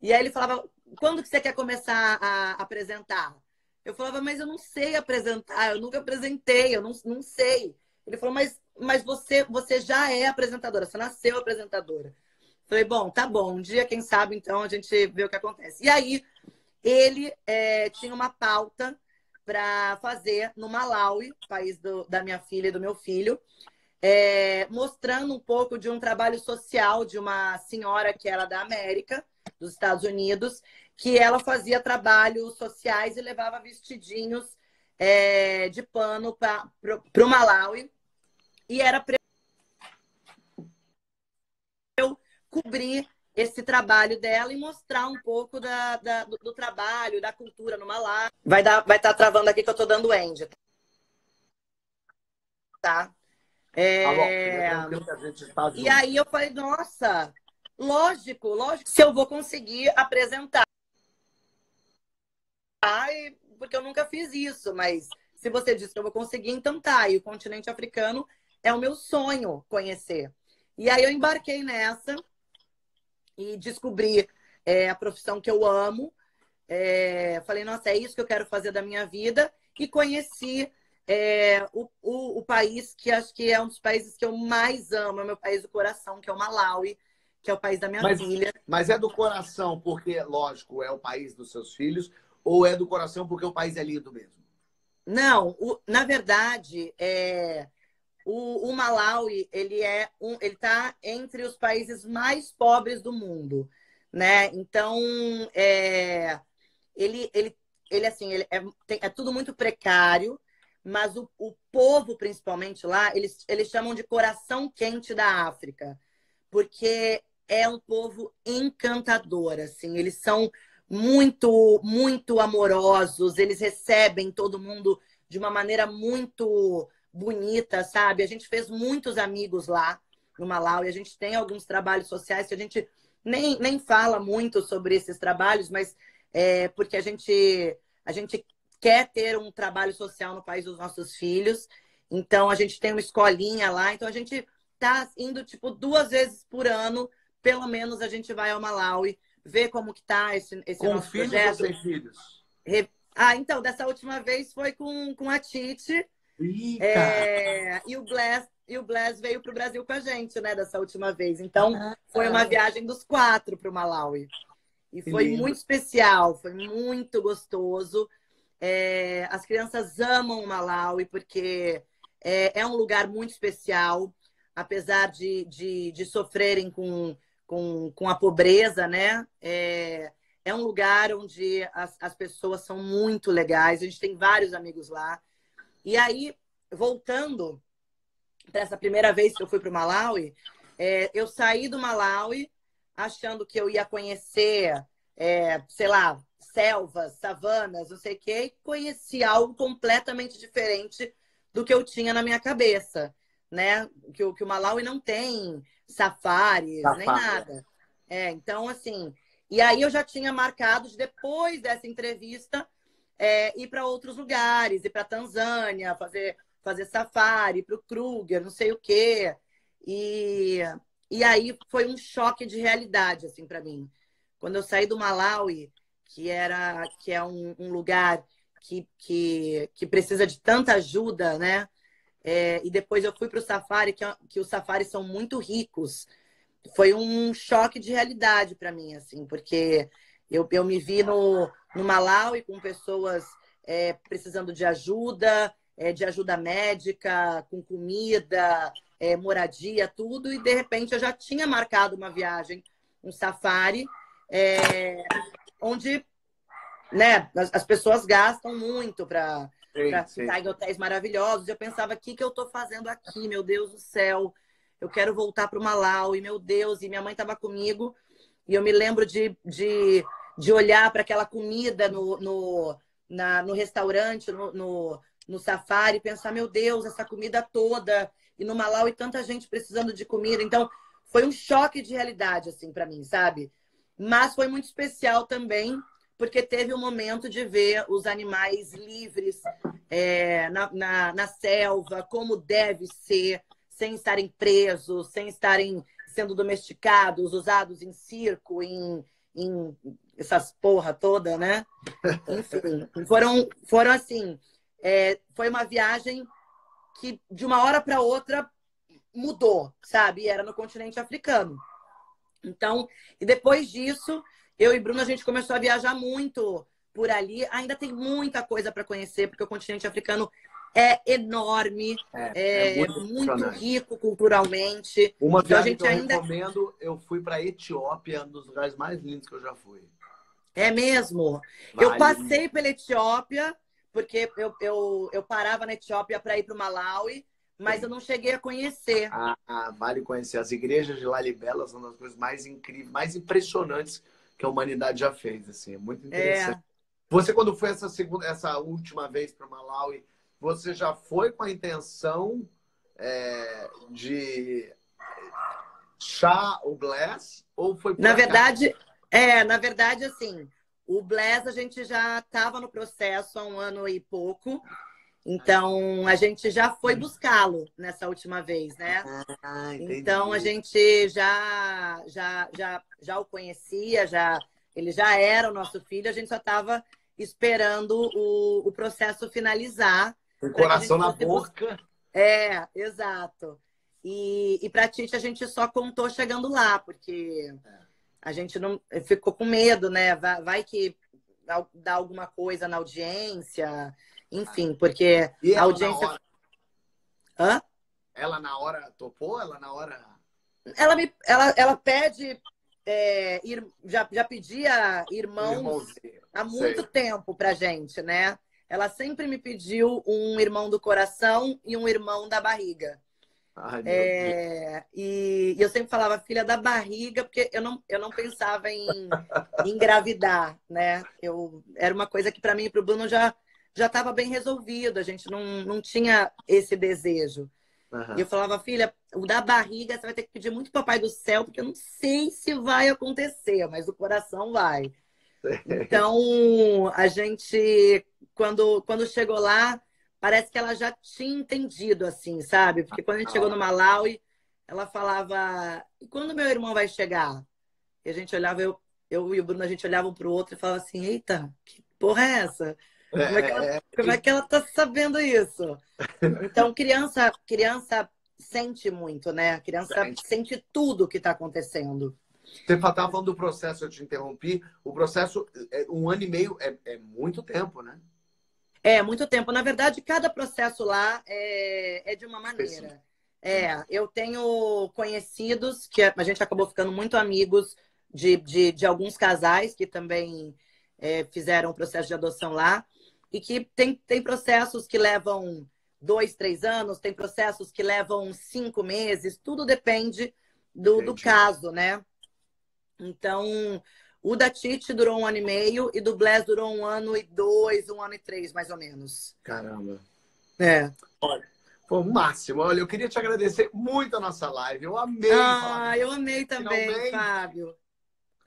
E aí ele falava, quando que você quer começar a apresentar? Eu falava, mas eu não sei apresentar, eu nunca apresentei, eu não, não sei. Ele falou, mas, mas você, você já é apresentadora, você nasceu apresentadora. Falei, bom, tá bom, um dia, quem sabe, então, a gente vê o que acontece. E aí, ele é, tinha uma pauta para fazer no Malawi, país do, da minha filha e do meu filho, é, mostrando um pouco de um trabalho social de uma senhora que era da América, dos Estados Unidos, que ela fazia trabalhos sociais e levava vestidinhos é, de pano para o Malawi. E era para eu cobrir esse trabalho dela e mostrar um pouco da, da do, do, trabalho, da cultura no Malá. Vai dar, vai estar tá travando aqui que eu estou dando end. Tá? É... Tá e aí eu falei, nossa, lógico, lógico, se eu vou conseguir apresentar. Ai, porque eu nunca fiz isso, mas se você disse que eu vou conseguir, então tá. E o continente africano é o meu sonho conhecer. E aí eu embarquei nessa e descobri é, a profissão que eu amo. É, falei, nossa, é isso que eu quero fazer da minha vida. E conheci é, o, o, o, país que acho que é um dos países que eu mais amo, é o meu país do coração, que é o Malawi, que é o país da minha mas, filha. Mas é do coração porque, lógico, é o país dos seus filhos, ou é do coração porque o país é lindo mesmo? Não, o, na verdade, é, o, o Malawi, ele é um, ele está entre os países mais pobres do mundo, né? Então, é, ele, ele, ele assim, ele é, tem, é tudo muito precário, mas o, o povo, principalmente lá, eles, eles chamam de coração quente da África, porque é um povo encantador, assim, eles são muito, muito amorosos, eles recebem todo mundo de uma maneira muito bonita, sabe? A gente fez muitos amigos lá no Malawi, a gente tem alguns trabalhos sociais que a gente nem, nem fala muito sobre esses trabalhos, mas é porque a gente, a gente quer ter um trabalho social no país dos nossos filhos. Então, a gente tem uma escolinha lá. Então, a gente tá indo, tipo, duas vezes por ano, pelo menos, a gente vai ao Malawi, ver como que tá esse, esse com nosso filhos projeto. ou sem filhos? Ah, então, dessa última vez foi com, com a Tite. É, e o Bless e o Bless veio para o Brasil com a gente, né, dessa última vez. Então, ah, foi uma viagem dos quatro para o Malawi. E foi muito especial, foi muito gostoso. É, as crianças amam o Malawi porque é, é, um lugar muito especial, apesar de, de, de sofrerem com, com, com, a pobreza, né? É, é um lugar onde as, as pessoas são muito legais. A gente tem vários amigos lá. E aí, voltando para essa primeira vez que eu fui para o Malawi, é, eu saí do Malawi achando que eu ia conhecer, é, sei lá, selvas, savanas, não sei o quê, e conheci algo completamente diferente do que eu tinha na minha cabeça, né? Que, o, que o Malawi não tem safaris, Safari. nem nada. É, então, assim, e aí eu já tinha marcado, depois dessa entrevista, é, ir para outros lugares, ir para Tanzânia, fazer, fazer safari, para o Kruger, não sei o quê. E, e aí foi um choque de realidade, assim, para mim. Quando eu saí do Malawi, que, era, que é um, um lugar que, que, que precisa de tanta ajuda, né? É, e depois eu fui para o safari, que, é, que os safaris são muito ricos. Foi um choque de realidade para mim, assim, porque eu, eu me vi no, no Malawi com pessoas é, precisando de ajuda, é, de ajuda médica, com comida, é, moradia, tudo, e de repente eu já tinha marcado uma viagem, um safari, é, onde né, as, as, pessoas gastam muito para ficar em hotéis maravilhosos. Eu pensava, o que, que eu estou fazendo aqui, meu Deus do céu? Eu quero voltar para o Malawi, meu Deus. E minha mãe estava comigo. E eu me lembro de, de de olhar para aquela comida no, no, na, no restaurante, no, no, no safari, e pensar, meu Deus, essa comida toda, e no Malau e tanta gente precisando de comida. Então, foi um choque de realidade, assim, para mim, sabe? Mas foi muito especial também, porque teve um momento de ver os animais livres é, na, na, na selva, como deve ser, sem estarem presos, sem estarem sendo domesticados, usados em circo, em, em essas porra toda, né? Enfim, foram, foram assim, é, foi uma viagem que de uma hora para outra mudou, sabe? Era no continente africano. Então, e depois disso, eu e Bruno a gente começou a viajar muito por ali. Ainda tem muita coisa para conhecer, porque o continente africano é enorme, é, é, é muito, muito rico culturalmente. Uma então, viagem que eu ainda... recomendo, eu fui para Etiópia, um dos lugares mais lindos que eu já fui. É mesmo? Vale. Eu passei pela Etiópia, porque eu, eu, eu parava na Etiópia para ir para o Malawi, mas Sim. eu não cheguei a conhecer. Ah, vale conhecer. As igrejas de Lalibela são uma das coisas mais incríveis, mais impressionantes que a humanidade já fez. Assim, é muito interessante. É. Você, quando foi essa, segunda, essa última vez para Malawi, você já foi com a intenção é, de chá o Bless? Ou foi Na verdade, é, na verdade, assim, o Bless a gente já estava no processo há um ano e pouco. Então, a gente já foi buscá-lo nessa última vez, né? Ah, então, a gente já, já, já, já o conhecia, já, ele já era o nosso filho, a gente só estava esperando o, o processo finalizar. Com o coração na boca. É, exato. E, e para a Tite a gente só contou chegando lá, porque a gente não ficou com medo, né? Vai, vai que dá alguma coisa na audiência enfim, porque a audiência. Na Hã? Ela na hora topou? Ela na hora. Ela, me, ela, ela pede. É, ir, já, já pedia irmãos há muito Sei. tempo pra gente, né? Ela sempre me pediu um irmão do coração e um irmão da barriga. Ai, é, e, e, eu sempre falava filha da barriga, porque eu não, eu não pensava em, em engravidar, né? Eu, era uma coisa que para mim e para o Bruno já já estava bem resolvido, a gente não, não tinha esse desejo. Uhum. E eu falava, filha, o da barriga você vai ter que pedir muito papai do céu, porque eu não sei se vai acontecer, mas o coração vai. Então, a gente, quando, quando chegou lá, parece que ela já tinha entendido, assim, sabe? Porque quando a gente chegou no Malawi, ela falava, e quando meu irmão vai chegar? E a gente olhava, eu, eu e o Bruno, a gente olhava um pro outro e falava assim, eita, que porra é essa? Como é que ela, é, é, como é que ela tá sabendo isso? Então, criança, criança sente muito, né? A criança sente, sente tudo que está acontecendo. Você estava falando do processo, eu te interrompi. O processo, é, um ano e meio é, é, muito tempo, né? É, muito tempo. Na verdade, cada processo lá é, é de uma maneira. É, eu tenho conhecidos que a gente acabou ficando muito amigos de, de, de alguns casais que também é, fizeram o processo de adoção lá e que tem, tem processos que levam dois, três anos, tem processos que levam cinco meses, tudo depende do, do caso, né? Então, o da Tite durou um ano e meio e do Bless durou um ano e dois, um ano e três, mais ou menos. Caramba. É. Olha, foi o máximo. Olha, eu queria te agradecer muito a nossa live. Eu amei. Ah, eu amei também, Finalmente. Fábio.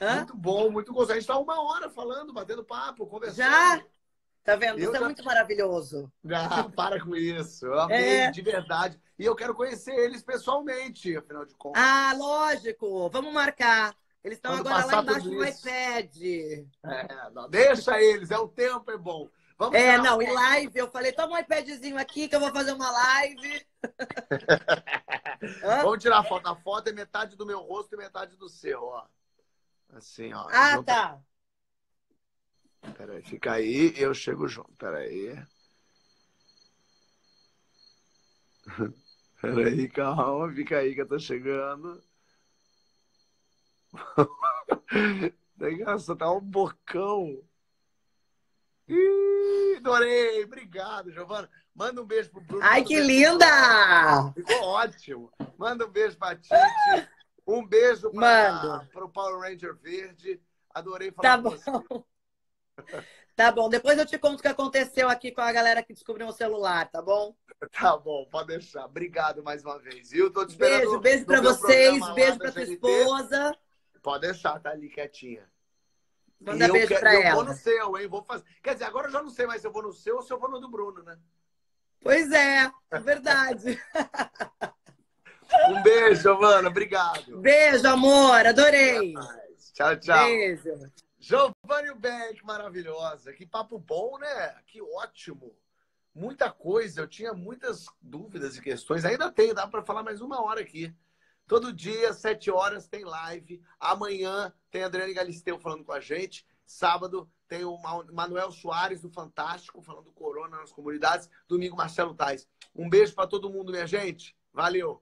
Hã? Muito bom, muito gostoso. A gente está uma hora falando, batendo papo, conversando. Já? Tá vendo? Isso é muito maravilhoso. Ah, para com isso. Eu amei, é... de verdade. E eu quero conhecer eles pessoalmente, afinal de contas. Ah, lógico. Vamos marcar. Eles estão agora lá embaixo no iPad. É, não, deixa eles, é o tempo, é bom. Vamos é, não, e live, eu falei, toma um iPadzinho aqui que eu vou fazer uma live. Vamos tirar a foto. A foto é metade do meu rosto e metade do seu, ó. Assim, ó. Ah, tá. Peraí, fica aí, eu chego junto. Peraí. Peraí, calma, fica aí que eu tô chegando. Nossa, tá um bocão. Ih, adorei! Obrigado, Giovana. Manda um beijo pro Bruno. Ai, que linda! Ficou ótimo. Manda um beijo pra Titi. Um beijo para o Power Ranger Verde. Adorei falar tá com bom. você. Tá bom, depois eu te conto o que aconteceu aqui com a galera que descobriu o celular, tá bom? Tá bom, pode deixar. Obrigado mais uma vez, viu? Tô te esperando. Beijo, beijo pra vocês, beijo pra tua esposa. Pode deixar, tá ali quietinha. Manda eu, beijo pra eu ela. vou no seu, hein? Vou fazer. Quer dizer, agora eu já não sei mais se eu vou no seu ou se eu vou no do Bruno, né? Pois é, é verdade. um beijo, Giovana. Obrigado. Beijo, amor. Adorei. Tchau, tchau. Beijo. Giovanni Beck, maravilhosa. Que papo bom, né? Que ótimo. Muita coisa. Eu tinha muitas dúvidas e questões. Ainda tenho, dá para falar mais uma hora aqui. Todo dia, sete horas, tem live. Amanhã tem Adriane Galisteu falando com a gente. Sábado tem o Manuel Soares do Fantástico falando do Corona nas comunidades. Domingo, Marcelo Tais. Um beijo para todo mundo, minha gente. Valeu!